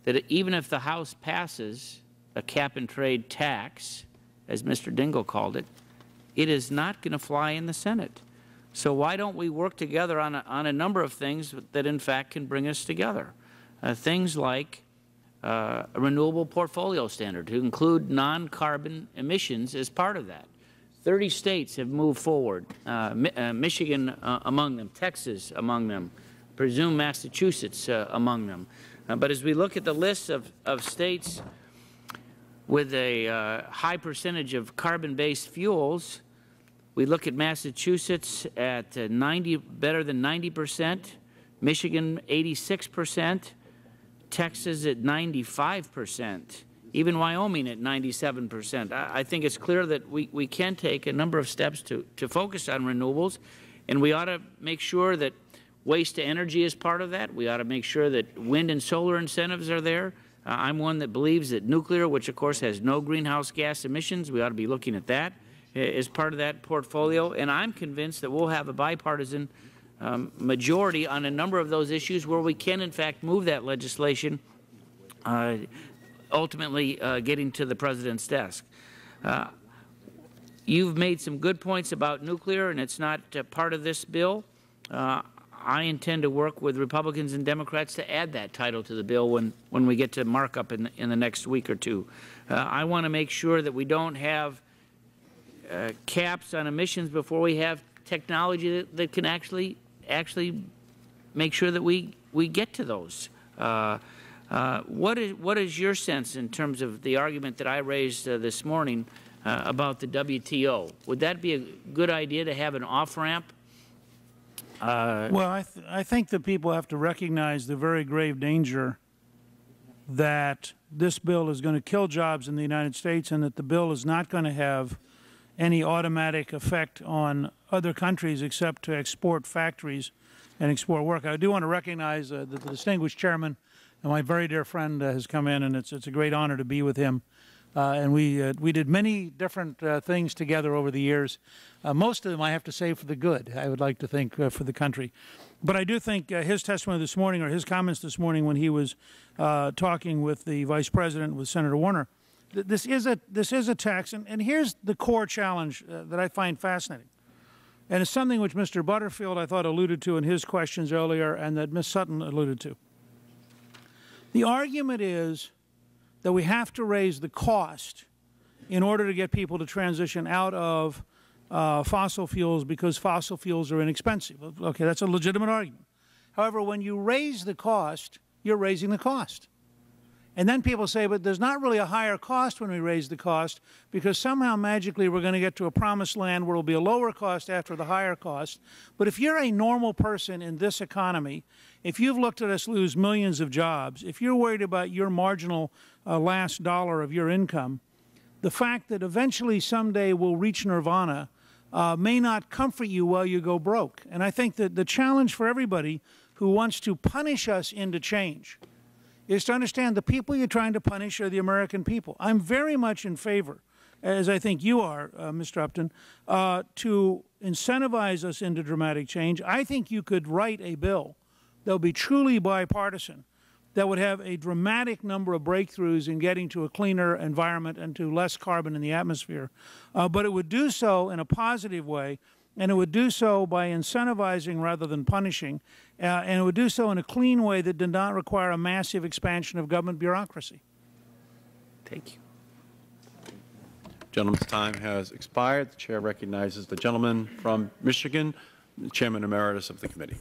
that even if the House passes a cap and trade tax, as Mr. Dingell called it, it is not going to fly in the Senate. So why don't we work together on a, on a number of things that in fact can bring us together? Uh, things like uh, a renewable portfolio standard to include non-carbon emissions as part of that. 30 states have moved forward, uh, Mi uh, Michigan uh, among them, Texas among them, presume Massachusetts uh, among them. But as we look at the list of, of states with a uh, high percentage of carbon-based fuels, we look at Massachusetts at uh, 90, better than 90 percent, Michigan 86 percent, Texas at 95 percent, even Wyoming at 97 percent. I, I, think it's clear that we, we can take a number of steps to, to focus on renewables, and we ought to make sure that waste to energy is part of that. We ought to make sure that wind and solar incentives are there. Uh, I'm one that believes that nuclear, which of course has no greenhouse gas emissions, we ought to be looking at that as part of that portfolio. And I'm convinced that we'll have a bipartisan um, majority on a number of those issues where we can, in fact, move that legislation, uh, ultimately uh, getting to the President's desk. Uh, you've made some good points about nuclear, and it's not uh, part of this bill. Uh, I intend to work with Republicans and Democrats to add that title to the bill when, when we get to markup in, in the next week or two. Uh, I want to make sure that we don't have caps on emissions before we have technology that, that can actually actually make sure that we, we get to those. Uh, uh, what, is, what is your sense in terms of the argument that I raised uh, this morning uh, about the WTO? Would that be a good idea to have an off-ramp? Uh, well, I, th I think that people have to recognize the very grave danger that this bill is going to kill jobs in the United States and that the bill is not going to have any automatic effect on other countries except to export factories and export work. I do want to recognize uh, that the distinguished chairman and my very dear friend uh, has come in, and it's, it's a great honor to be with him. Uh, and we, uh, we did many different uh, things together over the years. Most of them, I have to say, for the good, I would like to think, for the country. But I do think his testimony this morning, or his comments this morning when he was talking with the Vice President, with Senator Warner, this is a this is a tax, and, and here's the core challenge that I find fascinating, and it's something which Mr. Butterfield I thought alluded to in his questions earlier, and that Ms. Sutton alluded to. The argument is that we have to raise the cost in order to get people to transition out of uh, fossil fuels because fossil fuels are inexpensive. Okay, that's a legitimate argument. However, when you raise the cost, you're raising the cost. And then people say, but there's not really a higher cost when we raise the cost because somehow magically we're going to get to a promised land where it will be a lower cost after the higher cost. But if you're a normal person in this economy, if you've looked at us lose millions of jobs, if you're worried about your marginal uh, last dollar of your income, the fact that eventually someday we'll reach nirvana uh, may not comfort you while you go broke. And I think that the challenge for everybody who wants to punish us into change is to understand the people you're trying to punish are the American people. I'm very much in favor, as I think you are, uh, Mr. Upton, uh, to incentivize us into dramatic change. I think you could write a bill that will be truly bipartisan that would have a dramatic number of breakthroughs in getting to a cleaner environment and to less carbon in the atmosphere. Uh, but it would do so in a positive way, and it would do so by incentivizing rather than punishing, uh, and it would do so in a clean way that did not require a massive expansion of government bureaucracy. Thank you. Gentleman's time has expired. The chair recognizes the gentleman from Michigan, Chairman Emeritus of the committee.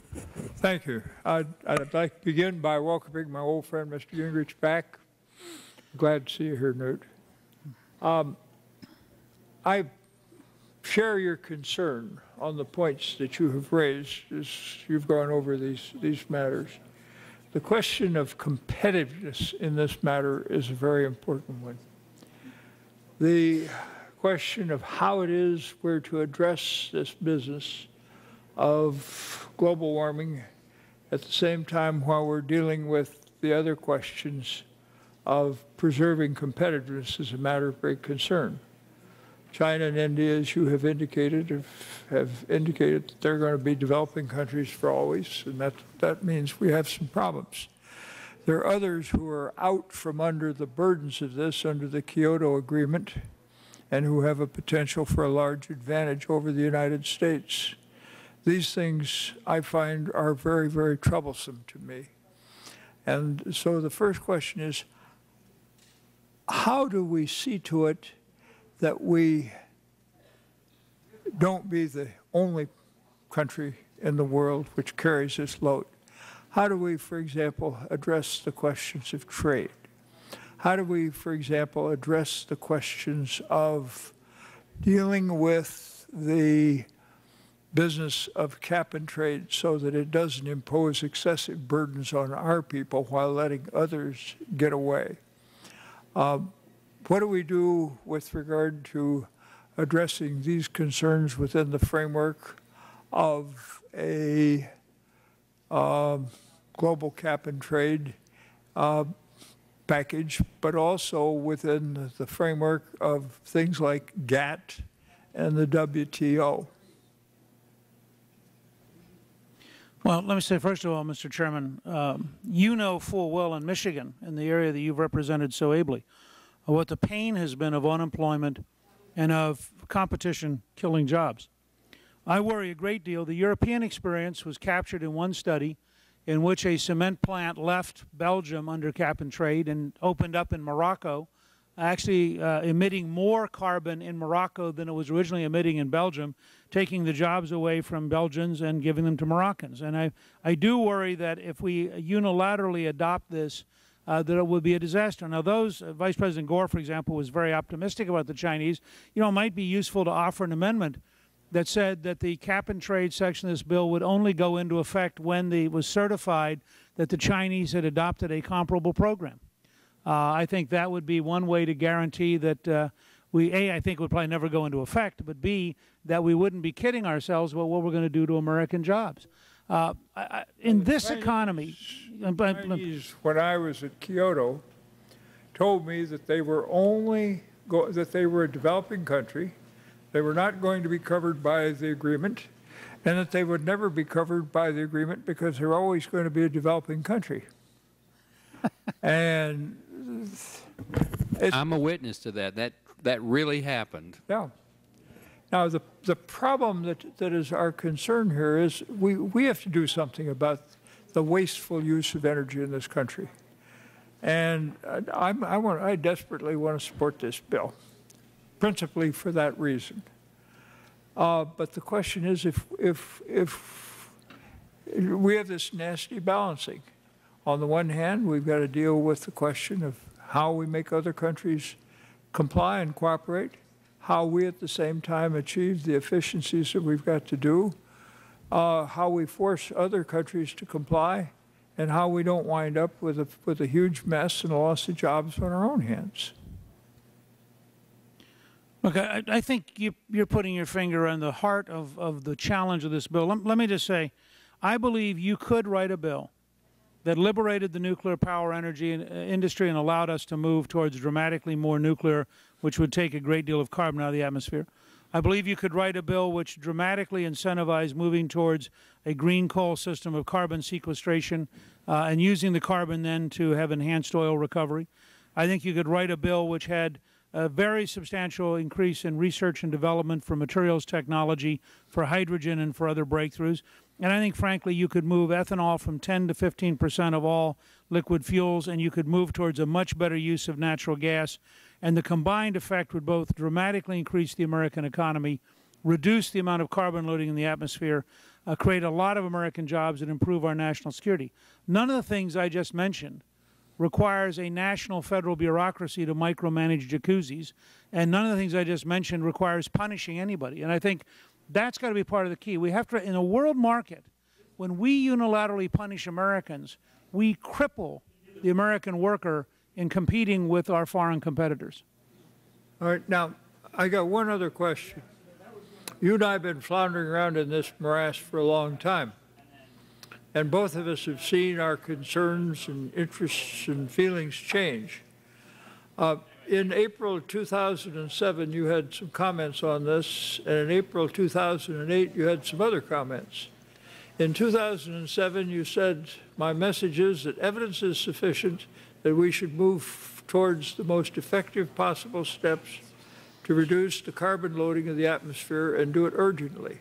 Thank you. I'd, I'd like to begin by welcoming my old friend, Mr. Gingrich, back. Glad to see you here, Newt. Um, I share your concern on the points that you have raised as you've gone over these, these matters. The question of competitiveness in this matter is a very important one. The question of how it is we're to address this business of global warming at the same time while we're dealing with the other questions of preserving competitiveness is a matter of great concern. China and India, as you have indicated, have, indicated that they're going to be developing countries for always, and that, that means we have some problems. There are others who are out from under the burdens of this under the Kyoto Agreement and who have a potential for a large advantage over the United States. These things I find are very, very troublesome to me. And so the first question is, how do we see to it that we don't be the only country in the world which carries this load? How do we, for example, address the questions of trade? How do we, for example, address the questions of dealing with the business of cap and trade so that it doesn't impose excessive burdens on our people while letting others get away. Um, what do we do with regard to addressing these concerns within the framework of a um, global cap and trade uh, package, but also within the framework of things like GATT and the WTO? Well, let me say, first of all, Mr. Chairman, um, you know full well in Michigan, in the area that you've represented so ably, what the pain has been of unemployment and of competition killing jobs. I worry a great deal. The European experience was captured in one study in which a cement plant left Belgium under cap and trade and opened up in Morocco actually uh, emitting more carbon in Morocco than it was originally emitting in Belgium, taking the jobs away from Belgians and giving them to Moroccans. And I, I do worry that if we unilaterally adopt this, uh, that it will be a disaster. Now, those, uh, Vice President Gore, for example, was very optimistic about the Chinese. You know, it might be useful to offer an amendment that said that the cap and trade section of this bill would only go into effect when the, it was certified that the Chinese had adopted a comparable program. Uh, I think that would be one way to guarantee that uh, we, A, I think would probably never go into effect, but B, that we wouldn't be kidding ourselves about what we're going to do to American jobs. Uh, I, in this Chinese- economy, uh, Chinese, when I was at Kyoto, told me that they were only, go- that they were a developing country, they were not going to be covered by the agreement, and that they would never be covered by the agreement because they're always going to be a developing country. And it's, I'm a witness to that. That, that really happened. yeah. Now, the, the problem that, that is our concern here is we, we have to do something about the wasteful use of energy in this country. And I'm, I, want, I desperately want to support this bill, principally for that reason. Uh, but the question is if, if, if we have this nasty balancing. On the one hand, we've got to deal with the question of how we make other countries comply and cooperate, how we at the same time achieve the efficiencies that we've got to do, uh, how we force other countries to comply, and how we don't wind up with a, with a huge mess and a loss of jobs on our own hands. Look, I, I think you, you're putting your finger on the heart of, of the challenge of this bill. Let, let me just say, I believe you could write a bill that liberated the nuclear power energy uh, industry and allowed us to move towards dramatically more nuclear, which would take a great deal of carbon out of the atmosphere. I believe you could write a bill which dramatically incentivized moving towards a green coal system of carbon sequestration uh, and using the carbon then to have enhanced oil recovery. I think you could write a bill which had a very substantial increase in research and development for materials technology, for hydrogen, and for other breakthroughs. And I think, frankly, you could move ethanol from 10 to 15 percent of all liquid fuels, and you could move towards a much better use of natural gas. And the combined effect would both dramatically increase the American economy, reduce the amount of carbon loading in the atmosphere, uh, create a lot of American jobs, and improve our national security. None of the things I just mentioned requires a national federal bureaucracy to micromanage jacuzzis, and none of the things I just mentioned requires punishing anybody. And I think that's got to be part of the key. We have to, in a world market, when we unilaterally punish Americans, we cripple the American worker in competing with our foreign competitors. All right, now, I got one other question. You and I have been floundering around in this morass for a long time. And both of us have seen our concerns and interests and feelings change. Uh, in April 2007, you had some comments on this, and in April 2008, you had some other comments. In 2007, you said, My message is that evidence is sufficient that we should move towards the most effective possible steps to reduce the carbon loading of the atmosphere and do it urgently.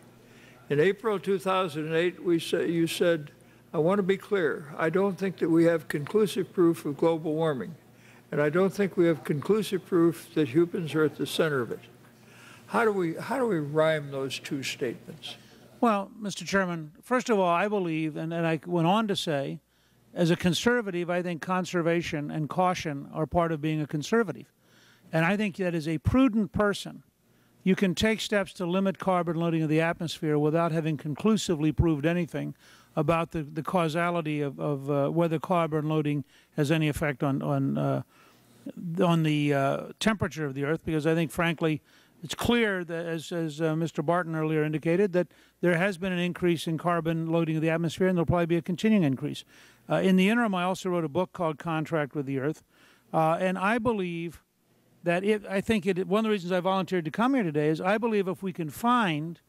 In April 2008, we say, you said, I want to be clear. I don't think that we have conclusive proof of global warming, and I don't think we have conclusive proof that humans are at the center of it. How do we, how do we rhyme those two statements? Well, Mr. Chairman, first of all, I believe, and, and I went on to say, as a conservative, I think conservation and caution are part of being a conservative. And I think that as a prudent person, you can take steps to limit carbon loading of the atmosphere without having conclusively proved anything about the, the causality of, of uh, whether carbon loading has any effect on, on, uh, on the uh, temperature of the Earth, because I think, frankly, it's clear that, as, as uh, Mr. Barton earlier indicated, that there has been an increase in carbon loading of the atmosphere, and there'll probably be a continuing increase. Uh, in the interim, I also wrote a book called Contract with the Earth, uh, and I believe that it, I think it, one of the reasons I volunteered to come here today is I believe if we can find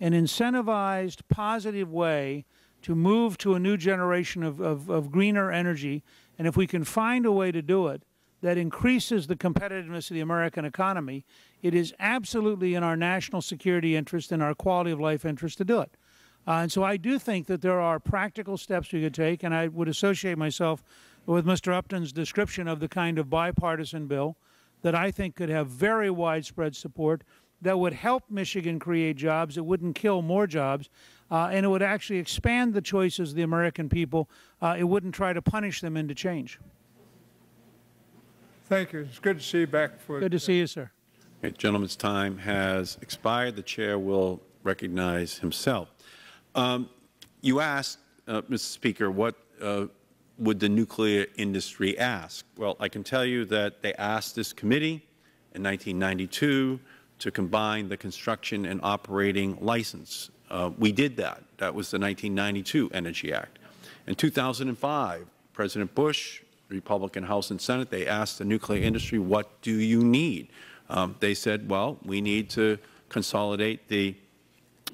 an incentivized, positive way to move to a new generation of, of, of greener energy, and if we can find a way to do it that increases the competitiveness of the American economy, it is absolutely in our national security interest and our quality of life interest to do it. Uh, and so I do think that there are practical steps we could take, and I would associate myself with Mr. Upton's description of the kind of bipartisan bill that I think could have very widespread support that would help Michigan create jobs, it wouldn't kill more jobs, uh, and it would actually expand the choices of the American people. Uh, it wouldn't try to punish them into change. Thank you. It's good to see you back for. Good to see you, sir. Okay, gentleman's time has expired. The chair will recognize himself. Um, you asked, uh, Mr. Speaker, what uh, would the nuclear industry ask? Well, I can tell you that they asked this committee in 1992 to combine the construction and operating license. Uh, we did that. That was the 1992 Energy Act. In 2005, President Bush, Republican House and Senate, they asked the nuclear industry, what do you need? Um, they said, well, we need to consolidate the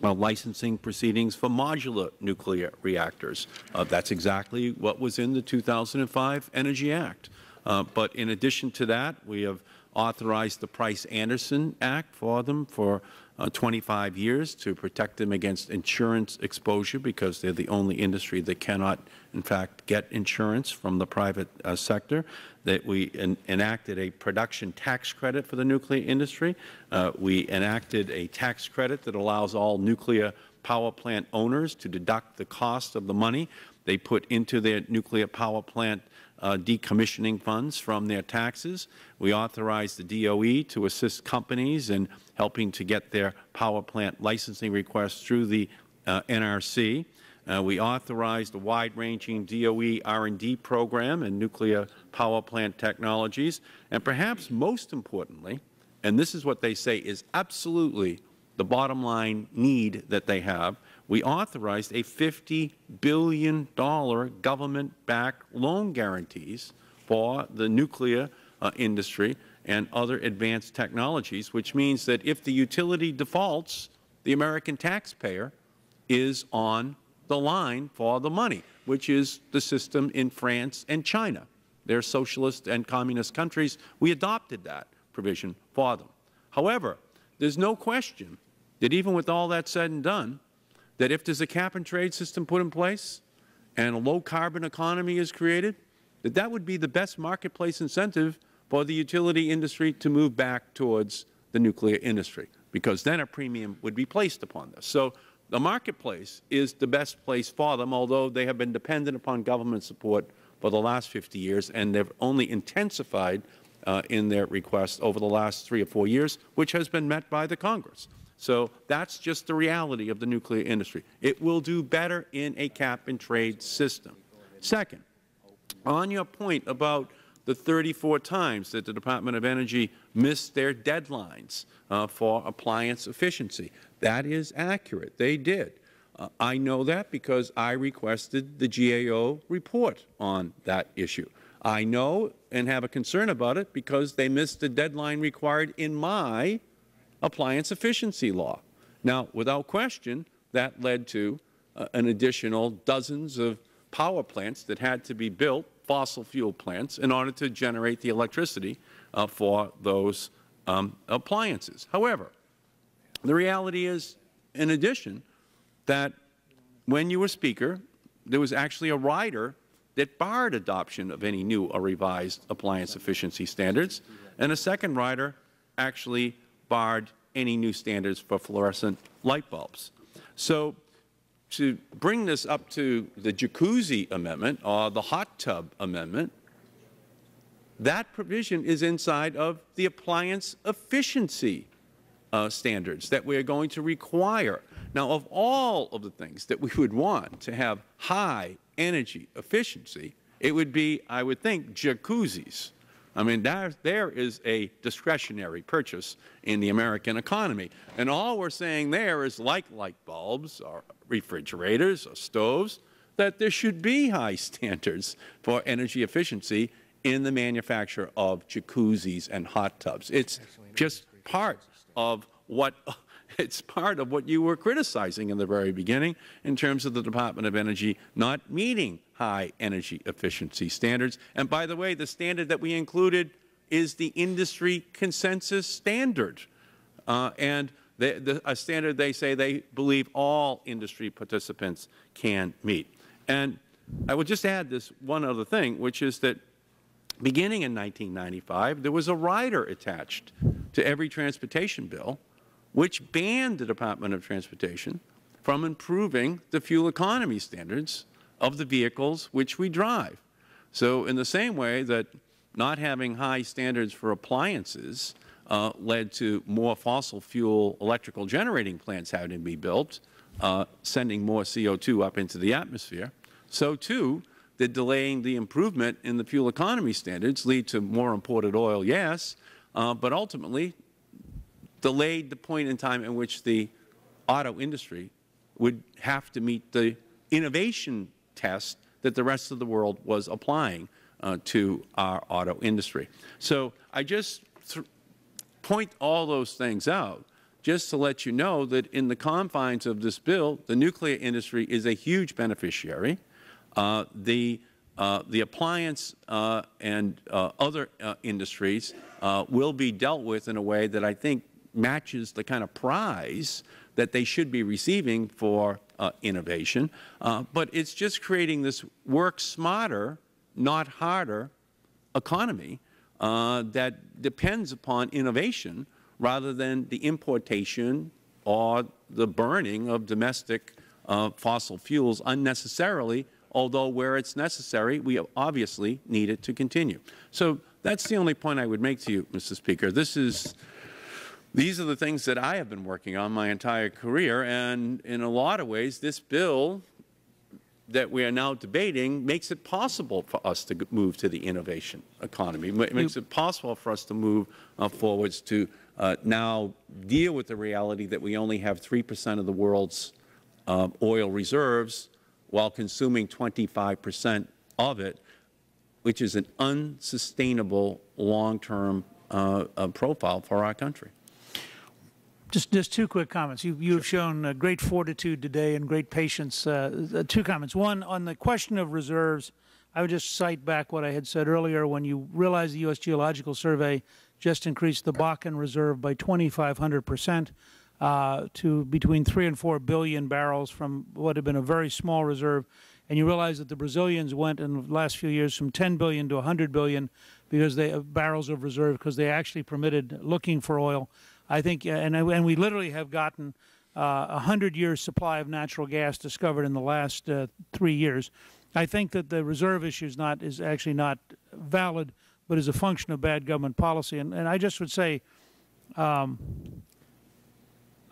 uh, licensing proceedings for modular nuclear reactors. Uh, that's exactly what was in the 2005 Energy Act. Uh, but in addition to that, we have authorized the Price-Anderson Act for them for uh, 25 years to protect them against insurance exposure because they're the only industry that cannot, in fact, get insurance from the private uh, sector. That we en enacted a production tax credit for the nuclear industry. Uh, we enacted a tax credit that allows all nuclear power plant owners to deduct the cost of the money they put into their nuclear power plant uh, decommissioning funds from their taxes. We authorized the DOE to assist companies in helping to get their power plant licensing requests through the uh, NRC. Uh, we authorized a wide-ranging DOE R&D program in nuclear power plant technologies. And perhaps most importantly, and this is what they say is absolutely the bottom line need that they have, we authorized a $50 billion government-backed loan guarantees for the nuclear uh, industry and other advanced technologies, which means that if the utility defaults, the American taxpayer is on the line for the money, which is the system in France and China. They're socialist and communist countries. We adopted that provision for them. However, there's no question that even with all that said and done, that if there's a cap-and-trade system put in place and a low-carbon economy is created, that that would be the best marketplace incentive for the utility industry to move back towards the nuclear industry, because then a premium would be placed upon this. So the marketplace is the best place for them, although they have been dependent upon government support for the last 50 years, and they've only intensified uh, in their requests over the last three or four years, which has been met by the Congress. So that's just the reality of the nuclear industry. It will do better in a cap-and-trade system. Second, on your point about the 34 times that the Department of Energy missed their deadlines uh, for appliance efficiency, that is accurate. They did. Uh, I know that because I requested the GAO report on that issue. I know and have a concern about it because they missed the deadline required in my appliance efficiency law. Now, without question, that led to uh, an additional dozens of power plants that had to be built, fossil fuel plants, in order to generate the electricity uh, for those um, appliances. However, the reality is, in addition, that when you were Speaker, there was actually a rider that barred adoption of any new or revised appliance efficiency standards, and a second rider actually barred any new standards for fluorescent light bulbs. So to bring this up to the jacuzzi amendment or the hot tub amendment, that provision is inside of the appliance efficiency uh, standards that we are going to require. Now, of all of the things that we would want to have high energy efficiency, it would be, I would think, jacuzzis. I mean, there, there is a discretionary purchase in the American economy. And all we're saying there is like light bulbs or refrigerators or stoves, that there should be high standards for energy efficiency in the manufacture of jacuzzis and hot tubs. It's just part of what it's part of what you were criticizing in the very beginning in terms of the Department of Energy not meeting high energy efficiency standards. And by the way, the standard that we included is the industry consensus standard. Uh, and the, the, a standard they say they believe all industry participants can meet. And I would just add this one other thing, which is that beginning in 1995, there was a rider attached to every transportation bill which banned the Department of Transportation from improving the fuel economy standards of the vehicles which we drive. So in the same way that not having high standards for appliances uh, led to more fossil fuel electrical generating plants having to be built, uh, sending more CO2 up into the atmosphere, so too did delaying the improvement in the fuel economy standards lead to more imported oil, yes, uh, but ultimately delayed the point in time in which the auto industry would have to meet the innovation test that the rest of the world was applying uh, to our auto industry. So I just point all those things out just to let you know that in the confines of this bill, the nuclear industry is a huge beneficiary. Uh, the uh, the appliance uh, and uh, other uh, industries uh, will be dealt with in a way that I think matches the kind of prize that they should be receiving for innovation. But it's just creating this work smarter, not harder economy uh, that depends upon innovation rather than the importation or the burning of domestic uh, fossil fuels unnecessarily, although where it's necessary, we obviously need it to continue. So that's the only point I would make to you, Mr. Speaker. This is these are the things that I have been working on my entire career, and in a lot of ways, this bill that we are now debating makes it possible for us to move to the innovation economy. It makes it possible for us to move uh, forwards to uh, now deal with the reality that we only have 3 percent of the world's um, oil reserves while consuming 25 percent of it, which is an unsustainable long-term uh, uh, profile for our country. Just, just two quick comments. You, you have shown uh, great fortitude today and great patience. Uh, uh, two comments. One, on the question of reserves, I would just cite back what I had said earlier. When you realize the U.S. Geological Survey just increased the Bakken Reserve by 2,500 percent uh, to between 3 and 4 billion barrels from what had been a very small reserve, and you realize that the Brazilians went in the last few years from 10 billion to 100 billion because they uh, barrels of reserve because they actually permitted looking for oil. I think, uh, and, and we literally have gotten uh, a hundred years supply of natural gas discovered in the last uh, three years. I think that the reserve issue is not is actually not valid, but is a function of bad government policy. And, and I just would say, um,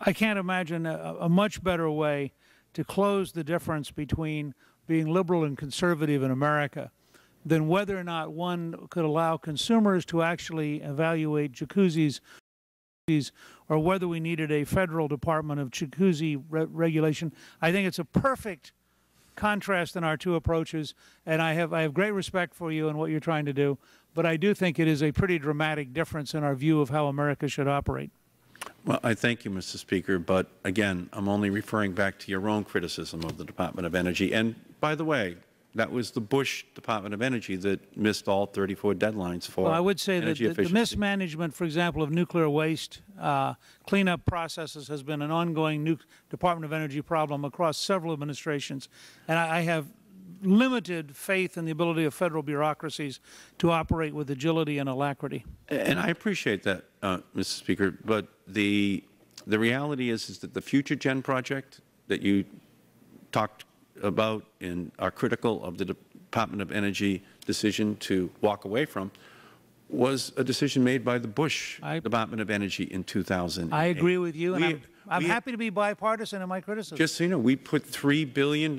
I can't imagine a, a much better way to close the difference between being liberal and conservative in America than whether or not one could allow consumers to actually evaluate jacuzzis or whether we needed a federal department of jacuzzi re regulation. I think it's a perfect contrast in our two approaches, and I have, I have great respect for you and what you're trying to do, but I do think it is a pretty dramatic difference in our view of how America should operate. Well, I thank you, Mr. Speaker, but again, I'm only referring back to your own criticism of the Department of Energy. And by the way, that was the Bush Department of Energy that missed all 34 deadlines for Well, I would say that the, the mismanagement, for example, of nuclear waste uh, cleanup processes has been an ongoing Department of Energy problem across several administrations, and I, I have limited faith in the ability of federal bureaucracies to operate with agility and alacrity. And I appreciate that, uh, Mr. Speaker, but the, the reality is, is that the FutureGen project that you talked about and are critical of the Department of Energy decision to walk away from was a decision made by the Bush I- Department of Energy in 2000. I agree with you, and We- I'm, I'm we- happy to be bipartisan in my criticism. Just so you know, we put $3 billion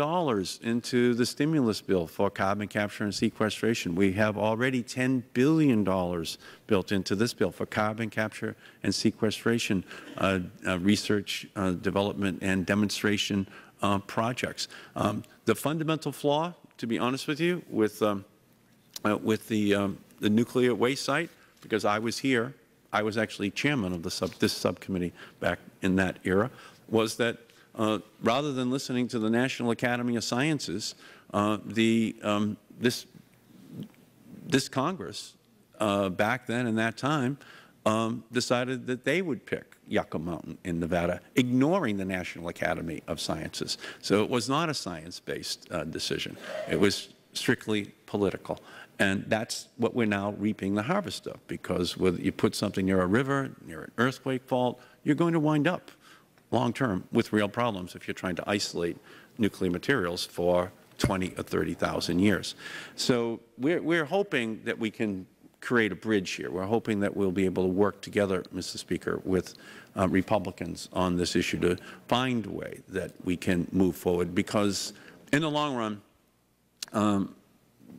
into the stimulus bill for carbon capture and sequestration. We have already $10 billion built into this bill for carbon capture and sequestration, uh, uh, research, uh, development, and demonstration uh, projects. Um, the fundamental flaw, to be honest with you, with, um, uh, with the, um, the nuclear waste site, because I was here, I was actually chairman of the sub, this subcommittee back in that era, was that uh, rather than listening to the National Academy of Sciences, uh, the, um, this, this Congress uh, back then in that time um, decided that they would pick Yucca Mountain in Nevada, ignoring the National Academy of Sciences. So it was not a science-based uh, decision. It was strictly political. And that's what we're now reaping the harvest of, because whether you put something near a river, near an earthquake fault, you're going to wind up long-term with real problems if you're trying to isolate nuclear materials for 20 or 30,000 years. So we're, we're hoping that we can create a bridge here. We're hoping that we'll be able to work together, Mr. Speaker, with uh, Republicans on this issue to find a way that we can move forward, because in the long run, um,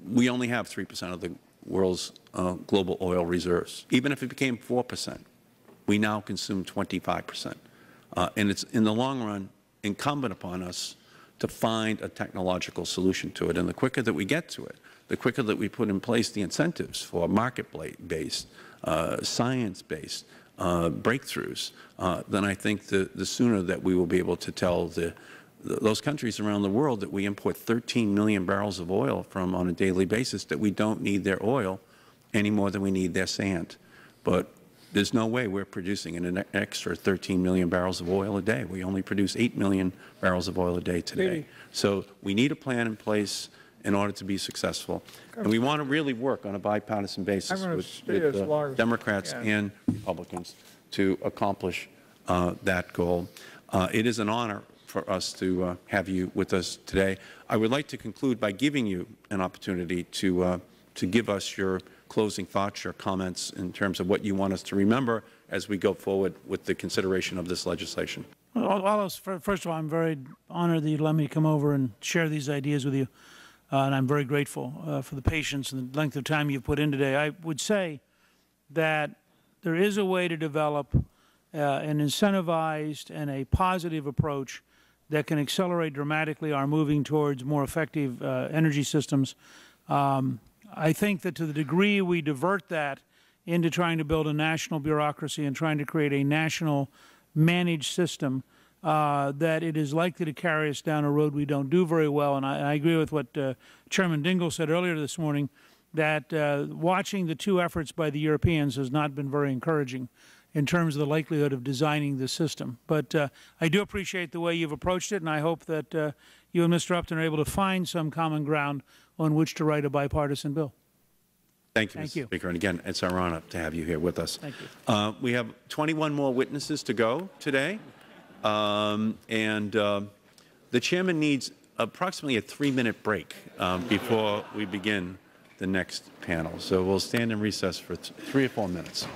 we only have 3 percent of the world's uh, global oil reserves. Even if it became 4 percent, we now consume 25 percent. Uh, and it's, in the long run, incumbent upon us to find a technological solution to it. And the quicker that we get to it, the quicker that we put in place the incentives for market-based, uh, science-based uh, breakthroughs, uh, then I think the, the sooner that we will be able to tell the, th those countries around the world that we import 13 million barrels of oil from on a daily basis, that we don't need their oil any more than we need their sand. But there's no way we're producing an extra 13 million barrels of oil a day. We only produce 8 million barrels of oil a day today. So we need a plan in place in order to be successful. And we want to really work on a bipartisan basis with, with as uh, long as I Democrats and Republicans to accomplish uh, that goal. Uh, it is an honor for us to uh, have you with us today. I would like to conclude by giving you an opportunity to, uh, to give us your closing thoughts, your comments in terms of what you want us to remember as we go forward with the consideration of this legislation. Well, Wallace, first of all, I'm very honored that you let me come over and share these ideas with you, uh, and I'm very grateful uh, for the patience and the length of time you've put in today. I would say that there is a way to develop uh, an incentivized and a positive approach that can accelerate dramatically our moving towards more effective uh, energy systems. Um, I think that to the degree we divert that into trying to build a national bureaucracy and trying to create a national managed system, uh, that it is likely to carry us down a road we don't do very well. And I, I agree with what uh, Chairman Dingell said earlier this morning, that uh, watching the two efforts by the Europeans has not been very encouraging in terms of the likelihood of designing the system. But uh, I do appreciate the way you've approached it, and I hope that uh, you and Mr. Upton are able to find some common ground on which to write a bipartisan bill. Thank you, Thank Mr. you. Speaker. And again, it's our honor to have you here with us. Thank you. Uh, we have 21 more witnesses to go today, um, and um the chairman needs approximately a three-minute break um, before we begin the next panel. So we'll stand in recess for th three or four minutes.